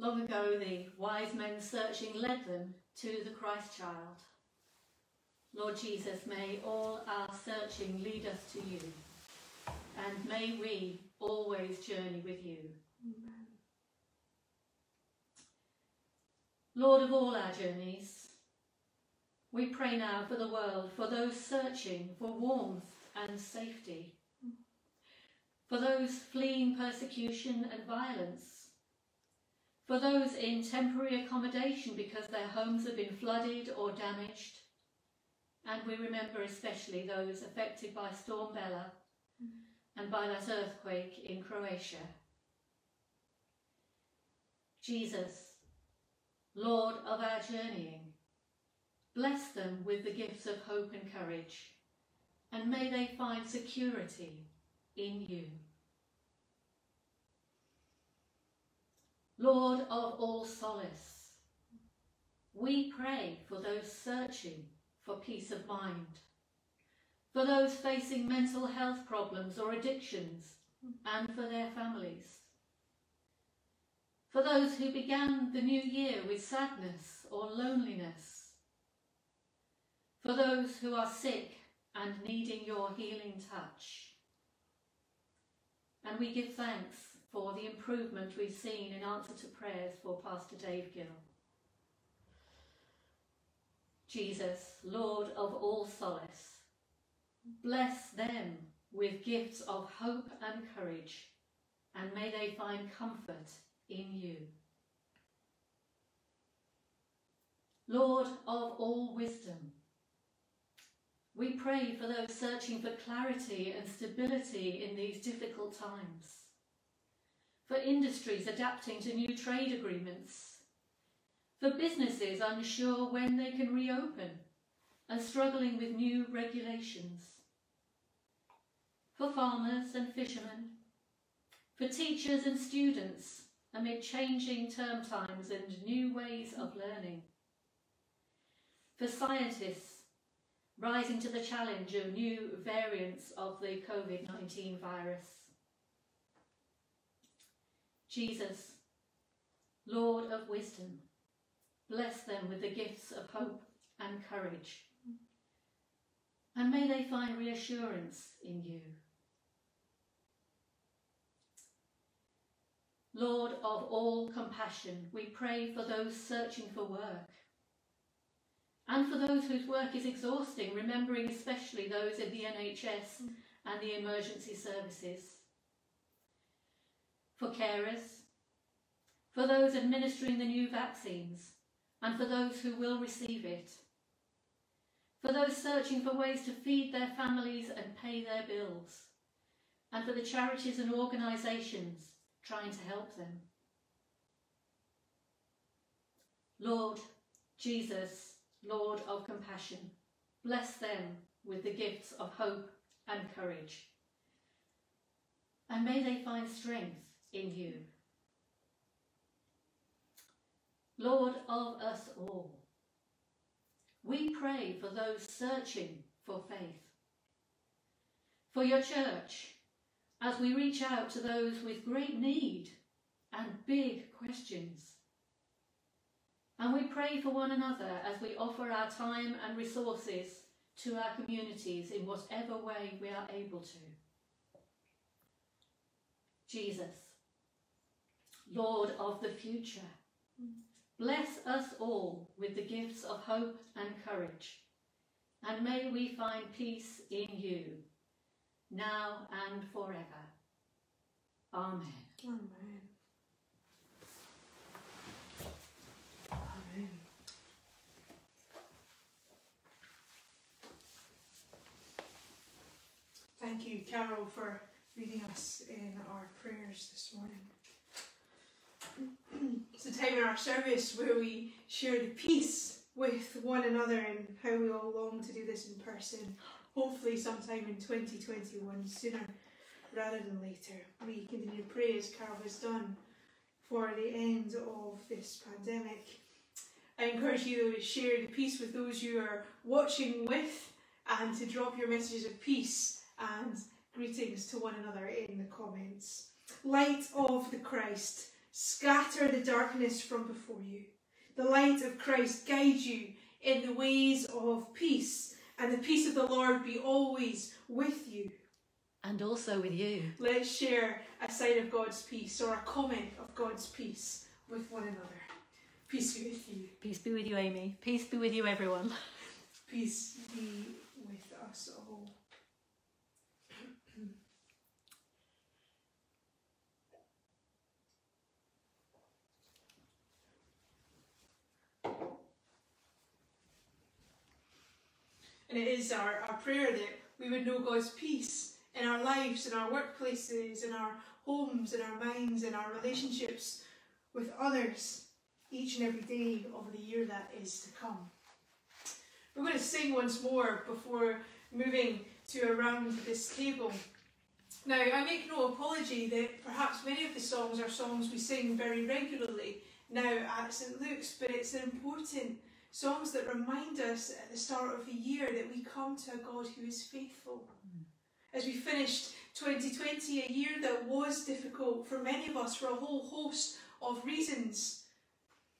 D: Long ago, the wise men searching led them to the Christ child. Lord Jesus, may all our searching lead us to you, and may we always journey with you. Amen. Lord of all our journeys, we pray now for the world, for those searching for warmth and safety, mm. for those fleeing persecution and violence, for those in temporary accommodation because their homes have been flooded or damaged, and we remember especially those affected by Storm Bella mm. and by that earthquake in Croatia. Jesus, Lord of our journeying, bless them with the gifts of hope and courage, and may they find security in you. Lord of all solace, we pray for those searching for peace of mind, for those facing mental health problems or addictions, and for their families. For those who began the new year with sadness or loneliness. For those who are sick and needing your healing touch. And we give thanks for the improvement we've seen in answer to prayers for Pastor Dave Gill. Jesus, Lord of all solace, bless them with gifts of hope and courage, and may they find comfort in you. Lord of all wisdom, we pray for those searching for clarity and stability in these difficult times, for industries adapting to new trade agreements. For businesses unsure when they can reopen and struggling with new regulations, for farmers and fishermen, for teachers and students amid changing term times and new ways of learning, for scientists rising to the challenge of new variants of the COVID-19 virus. Jesus, Lord of wisdom, Bless them with the gifts of hope and courage. And may they find reassurance in you. Lord of all compassion, we pray for those searching for work and for those whose work is exhausting, remembering especially those in the NHS and the emergency services. For carers, for those administering the new vaccines, and for those who will receive it. For those searching for ways to feed their families and pay their bills. And for the charities and organisations trying to help them. Lord Jesus, Lord of compassion, bless them with the gifts of hope and courage. And may they find strength in you. Lord of us all. We pray for those searching for faith. For your church, as we reach out to those with great need and big questions. And we pray for one another as we offer our time and resources to our communities in whatever way we are able to. Jesus, Lord of the future, Bless us all with the gifts of hope and courage, and may we find peace in you, now and forever. Amen.
A: Amen. Amen. Thank you, Carol, for leading us in our prayers this morning. It's a time in our service where we share the peace with one another and how we all long to do this in person. Hopefully, sometime in 2021, sooner rather than later. We continue to pray as Carol has done for the end of this pandemic. I encourage you to share the peace with those you are watching with and to drop your messages of peace and greetings to one another in the comments. Light of the Christ, scatter the darkness from before you. The light of Christ guide you in the ways of peace, and the peace of the Lord be always with you.
D: And also with you.
A: Let's share a sign of God's peace or a comment of God's peace with one another. Peace be with you.
D: Peace be with you, Amy. Peace be with you, everyone.
A: Peace be with us all. And it is our, our prayer that we would know God's peace in our lives, in our workplaces, in our homes, in our minds, in our relationships with others each and every day of the year that is to come. We're going to sing once more before moving to around this table. Now, I make no apology that perhaps many of the songs are songs we sing very regularly now at St Luke's, but it's an important songs that remind us at the start of the year that we come to a God who is faithful. Mm. As we finished 2020, a year that was difficult for many of us for a whole host of reasons,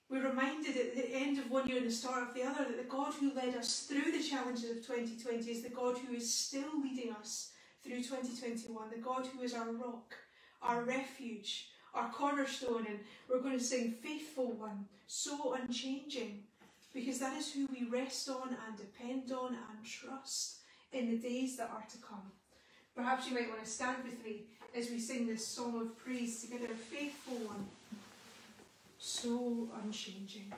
A: we're reminded at the end of one year and the start of the other that the God who led us through the challenges of 2020 is the God who is still leading us through 2021, the God who is our rock, our refuge, our cornerstone, and we're going to sing Faithful One, so unchanging, because that is who we rest on and depend on and trust in the days that are to come. Perhaps you might want to stand with me as we sing this song of praise together, Faithful One so unchanging.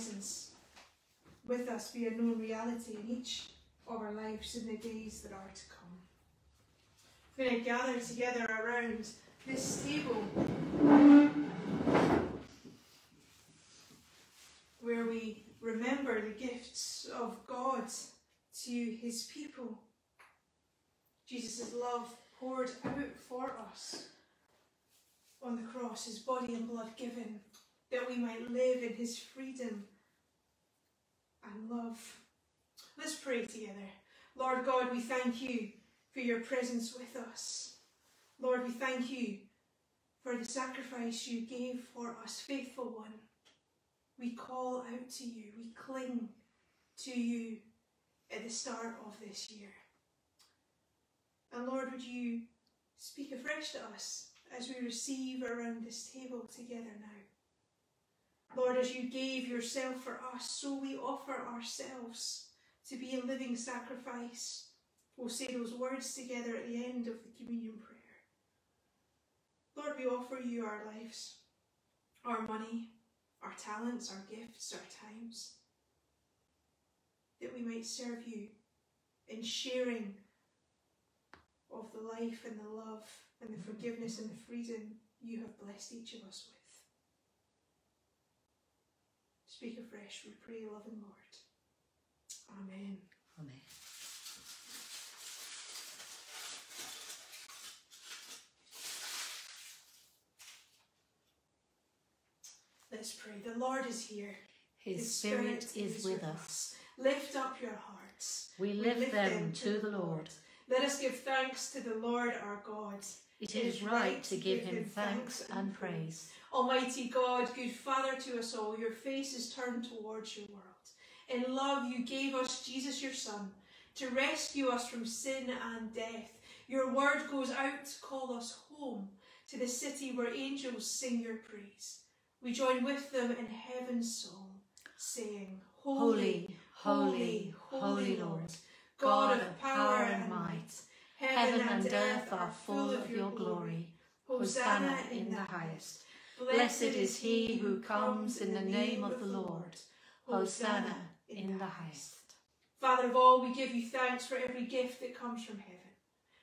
A: Presence with us be a known reality in each of our lives in the days that are to come. We're going to gather together around this table where we remember the gifts of God to His people. Jesus' love poured out for us on the cross, His body and blood given, that we might live in His freedom and love. Let's pray together. Lord God, we thank you for your presence with us. Lord, we thank you for the sacrifice you gave for us, faithful one. We call out to you, we cling to you at the start of this year. And Lord, would you speak afresh to us as we receive around this table together now? Lord, as you gave yourself for us, so we offer ourselves to be a living sacrifice. We'll say those words together at the end of the communion prayer. Lord, we offer you our lives, our money, our talents, our gifts, our times, that we might serve you in sharing of the life and the love and the forgiveness and the freedom you have blessed each of us with. Speak afresh, we pray, loving Lord. Amen.
C: Amen.
A: Let's pray. The Lord is here.
C: His, Spirit, is with us.
A: Lift up your hearts.
C: We lift them to the Lord.
A: Let us give thanks to the Lord our God.
C: It is right to give him thanks and praise.
A: Almighty God, good Father to us all, your face is turned towards your world. In love, you gave us Jesus, your Son, to rescue us from sin and death. Your word goes out to call us home to the city where angels sing your praise. We join with them in heaven's song, saying,
C: Holy, holy, holy Lord, God of power and might, heaven and earth are full of your glory. Hosanna in the highest. Blessed is he who comes in the name of the Lord. Hosanna in the highest.
A: Father of all, we give you thanks for every gift that comes from heaven.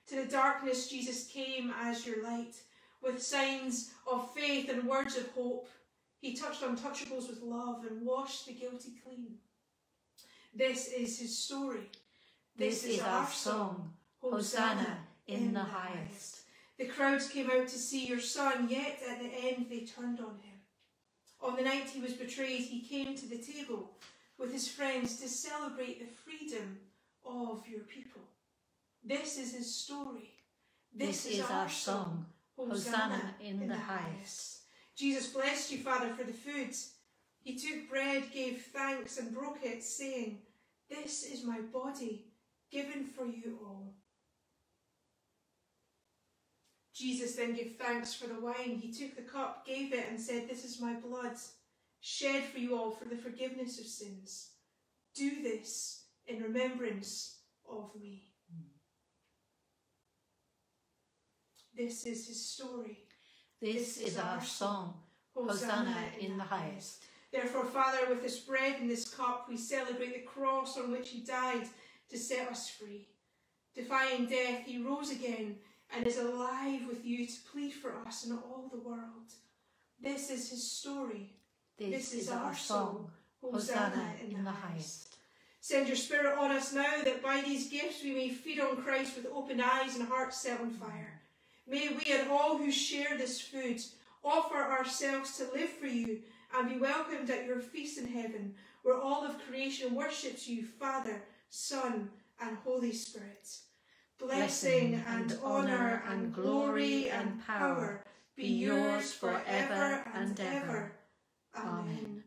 A: To the darkness, Jesus came as your light, with signs of faith and words of hope. He touched untouchables with love and washed the guilty clean. This is his story.
C: This, is our song. Hosanna in the highest.
A: The crowds came out to see your son, yet at the end they turned on him. On the night he was betrayed, he came to the table with his friends to celebrate the freedom of your people. This is his story.
C: This, is, our song. Hosanna in the highest.
A: Jesus blessed you, Father, for the food. He took bread, gave thanks, and broke it, saying, This is my body, given for you all. Jesus then gave thanks for the wine. He took the cup, gave it, and said, This is my blood, shed for you all for the forgiveness of sins. Do this in remembrance of me. This is his story.
C: This is our song. Hosanna in the highest.
A: Therefore, Father, with this bread and this cup, we celebrate the cross on which he died to set us free. Defying death, he rose again and is alive with you to plead for us and all the world. This is his story.
C: This, is our song. Hosanna in the highest.
A: Send your Spirit on us now that by these gifts we may feed on Christ with open eyes and hearts set on fire. May we and all who share this food offer ourselves to live for you and be welcomed at your feast in heaven, where all of creation worships you, Father, Son, and Holy Spirit. Blessing and honour and glory and power be yours forever and ever. Amen.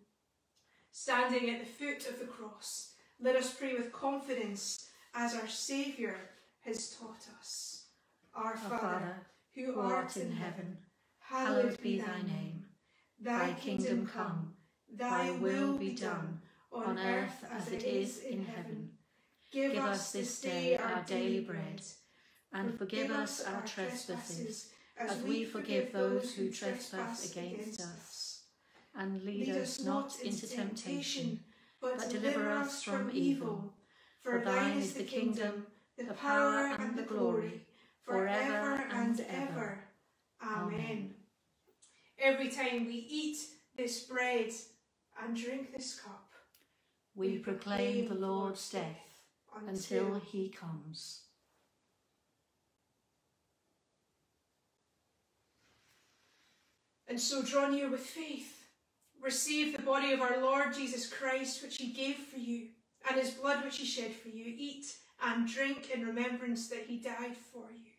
A: Standing at the foot of the cross, let us pray with confidence as our Saviour has taught us. Our Father, who art in heaven, hallowed be thy name. Thy kingdom come, thy will be done, on earth as it is in heaven. Give us this day our daily bread,
C: and forgive us our trespasses,
D: as we forgive those who trespass against us. And lead us not into temptation, but deliver us from evil. For thine is the kingdom, the power, and the glory, forever and ever. Amen.
A: Every time we eat this bread and drink this cup,
D: we proclaim the Lord's death until he comes.
A: And so draw near with faith. Receive the body of our Lord Jesus Christ, which he gave for you, and his blood which he shed for you. Eat and drink in remembrance that he died for you,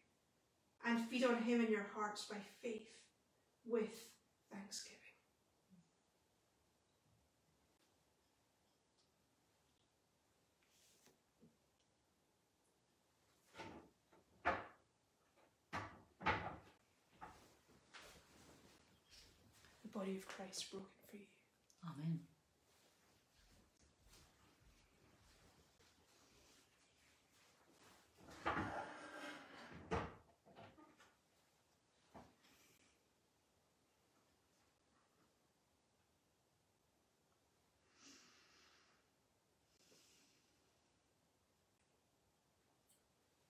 A: and feed on him in your hearts by faith with thanksgiving. Body of Christ broken for you.
D: Amen.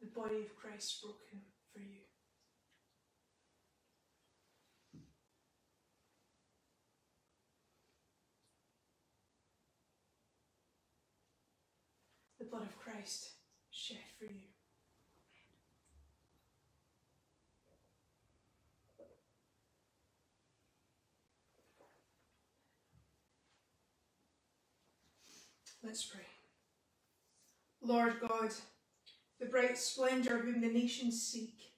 A: The body of Christ broken for you. Blood of Christ shed for you. Let's pray. Lord God, the bright splendour whom the nations seek,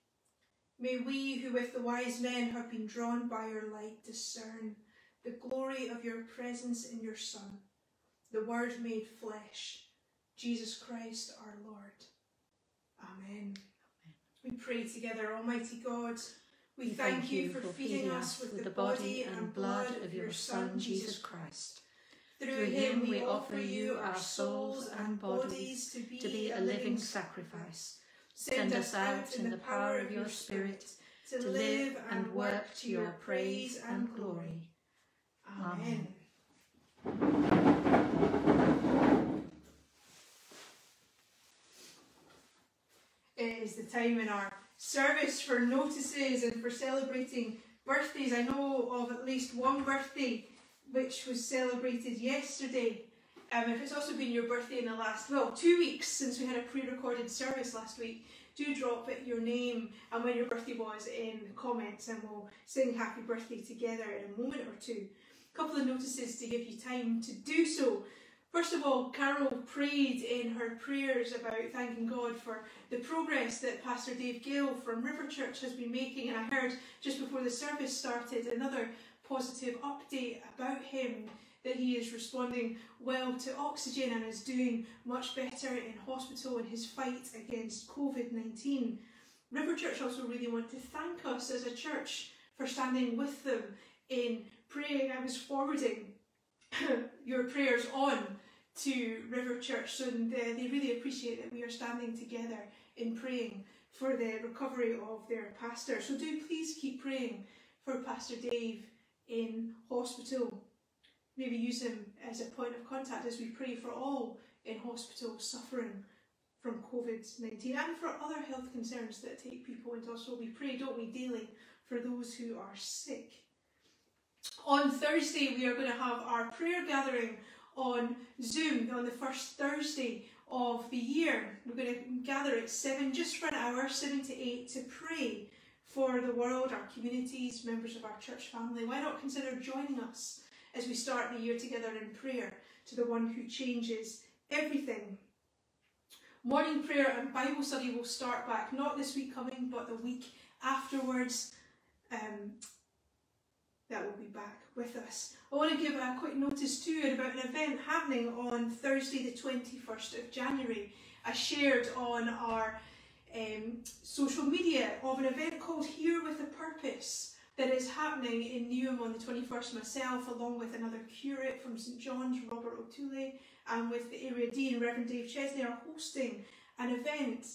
A: may we who with the wise men have been drawn by your light discern the glory of your presence in your Son, the Word made flesh, Jesus Christ our Lord. Amen. Amen. We pray together, Almighty God. We, we thank, thank you for feeding us with the body and blood of your Son, Jesus Christ. Through him we offer you our souls and bodies to be, to be a living sacrifice. Send us out in the power of your Spirit to live and work to your praise and glory. Amen. It is the time in our service for notices and for celebrating birthdays. I know of at least one birthday which was celebrated yesterday. Um, if it's also been your birthday in the last, well, two weeks since we had a pre-recorded service last week, do drop it your name and when your birthday was in the comments and we'll sing happy birthday together in a moment or two. A couple of notices to give you time to do so. First of all, Carol prayed in her prayers about thanking God for the progress that Pastor Dave Gill from River Church has been making. And I heard just before the service started another positive update about him that he is responding well to oxygen and is doing much better in hospital in his fight against COVID 19. River Church also really want to thank us as a church for standing with them in praying. I was forwarding your prayers on to River Church. So they, uh, they really appreciate that we are standing together in praying for the recovery of their pastor. So do please keep praying for Pastor Dave in hospital. Maybe use him as a point of contact as we pray for all in hospital suffering from COVID 19 and for other health concerns that take people into hospital. We pray, don't we, daily for those who are sick. On Thursday, we are going to have our prayer gathering on Zoom on the first Thursday of the year. We're going to gather at 7, just for an hour, 7 to 8, to pray for the world, our communities, members of our church family. Why not consider joining us as we start the year together in prayer to the one who changes everything? Morning prayer and Bible study will start back, not this week coming, but the week afterwards. Um, that will be back with us. I want to give a quick notice too about an event happening on Thursday the 21st of January. I shared on our um, social media of an event called Here with a Purpose that is happening in Newham on the 21st myself along with another curate from St John's, Robert O'Toole, and with the area dean, Reverend Dave Chesney are hosting an event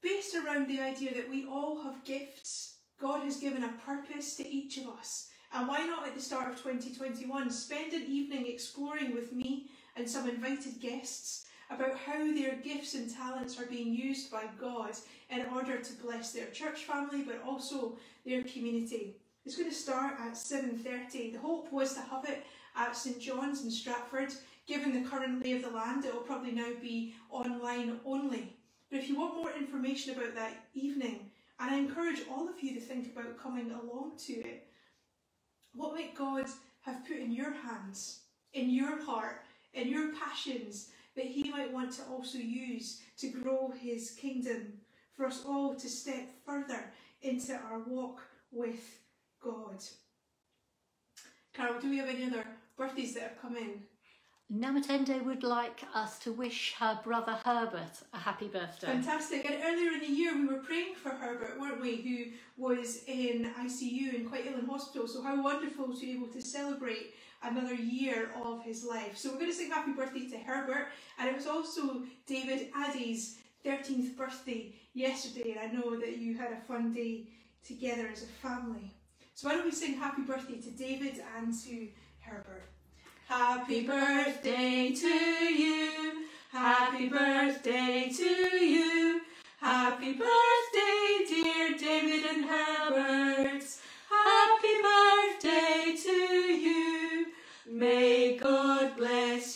A: based around the idea that we all have gifts. God has given a purpose to each of us. And why not at the start of 2021 spend an evening exploring with me and some invited guests about how their gifts and talents are being used by God in order to bless their church family but also their community. It's going to start at 7.30. The hope was to have it at St John's in Stratford. Given the current lay of the land, it will probably now be online only. But if you want more information about that evening, and I encourage all of you to think about coming along to it, what might God have put in your hands, in your heart, in your passions that He might want to also use to grow His kingdom, for us all to step further into our walk with God. Carol, do we have any other birthdays that have come in?
D: Namatende would like us to wish her brother Herbert a happy birthday.
A: Fantastic. And earlier in the year, we were praying for Herbert, weren't we, who was in ICU and quite ill in hospital. So, how wonderful to be able to celebrate another year of his life. So, we're going to sing happy birthday to Herbert. And it was also David Addy's 13th birthday yesterday. And I know that you had a fun day together as a family. So, why don't we sing happy birthday to David and to Herbert? Happy birthday to you. Happy birthday to you. Happy birthday, dear David and Herbert. Happy birthday to you. May God bless you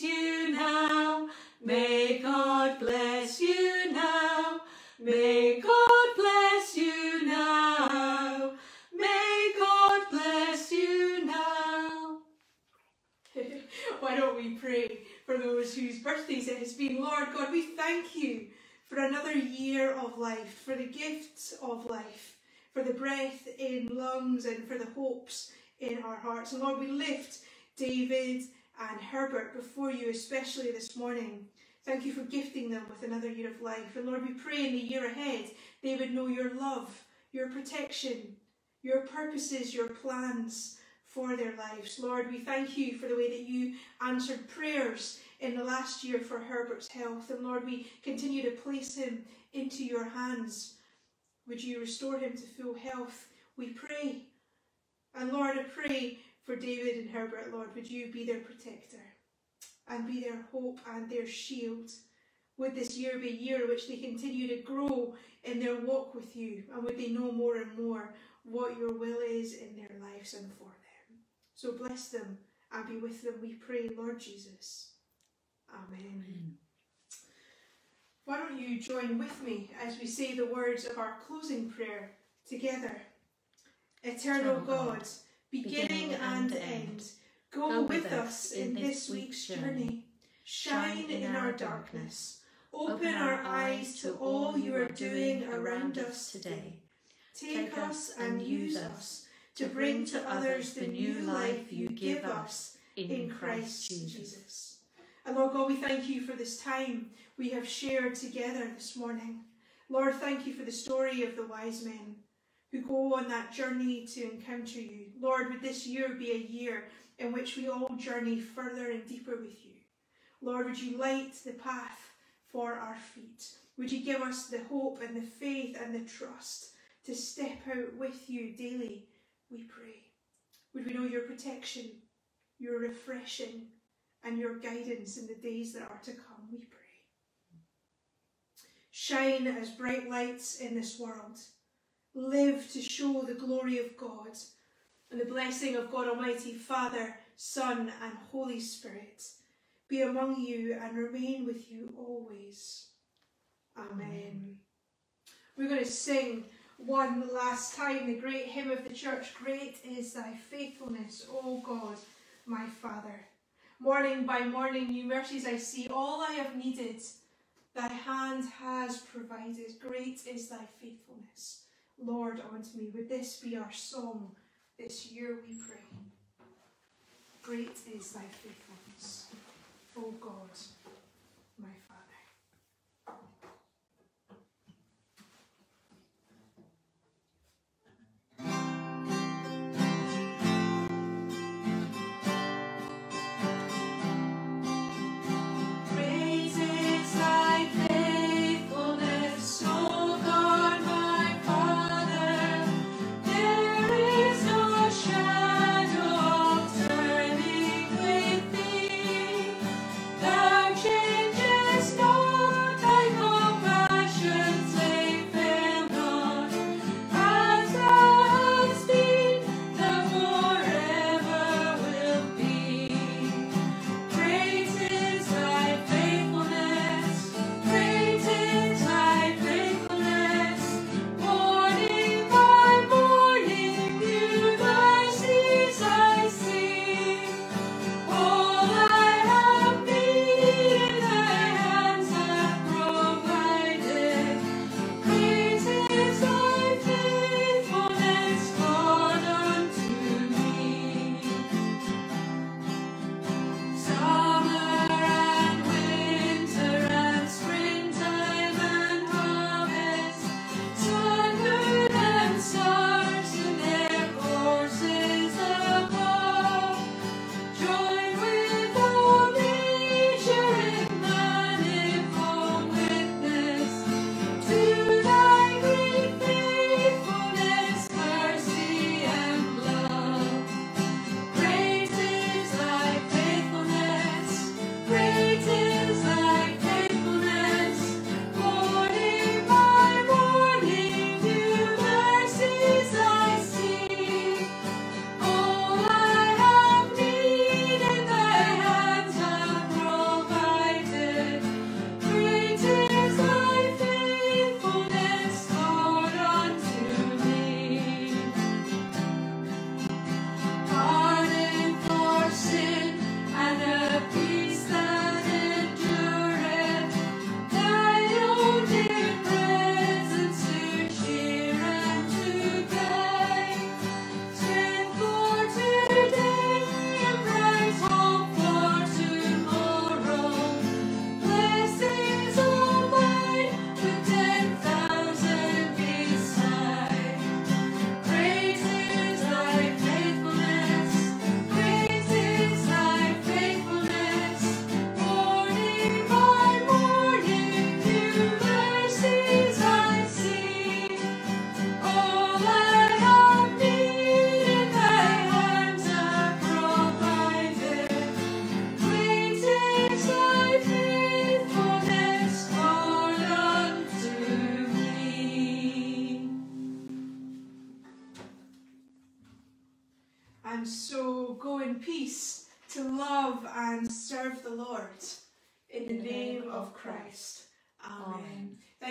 A: pray for those whose birthdays it has been? Lord God, we thank you for another year of life, for the gifts of life, for the breath in lungs and for the hopes in our hearts. And Lord, we lift David and Herbert before you, especially this morning. Thank you for gifting them with another year of life. And Lord, we pray in the year ahead they would know your love, your protection, your purposes, your plans for their lives. Lord, we thank you for the way that you answered prayers in the last year for Herbert's health. And Lord, we continue to place him into your hands. Would you restore him to full health? We pray. And Lord, I pray for David and Herbert, Lord, would you be their protector and be their hope and their shield? Would this year be a year in which they continue to grow in their walk with you? And would they know more and more what your will is in their lives and for them? So bless them and be with them, we pray, Lord Jesus. Amen.
D: Amen.
A: Why don't you join with me as we say the words of our closing prayer together? Eternal God, beginning and end, go with us in this week's journey. Shine in our darkness. Open our eyes to all you are doing around us today. Take us and use us to bring to others the new life you give us in Christ Jesus. And Lord God, we thank you for this time we have shared together this morning. Lord, thank you for the story of the wise men who go on that journey to encounter you. Lord, would this year be a year in which we all journey further and deeper with you? Lord, would you light the path for our feet? Would you give us the hope and the faith and the trust to step out with you daily? We pray. Would we know your protection, your refreshing, and your guidance in the days that are to come? We pray. Shine as bright lights in this world. Live to show the glory of God and the blessing of God Almighty, Father, Son, and Holy Spirit be among you and remain with you always. Amen. We're going to sing one last time the great hymn of the church Great is thy faithfulness, O God, my Father. Morning by morning, new mercies I see. All I have needed, thy hand has provided. Great is thy faithfulness, Lord, unto me. Would this be our song this year, we pray? Great is thy faithfulness, O God,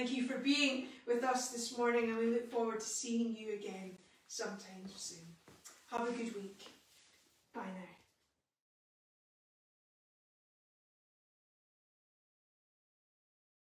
A: Thank you for being with us this morning and we look forward to seeing you again sometime soon. Have a good week. Bye now.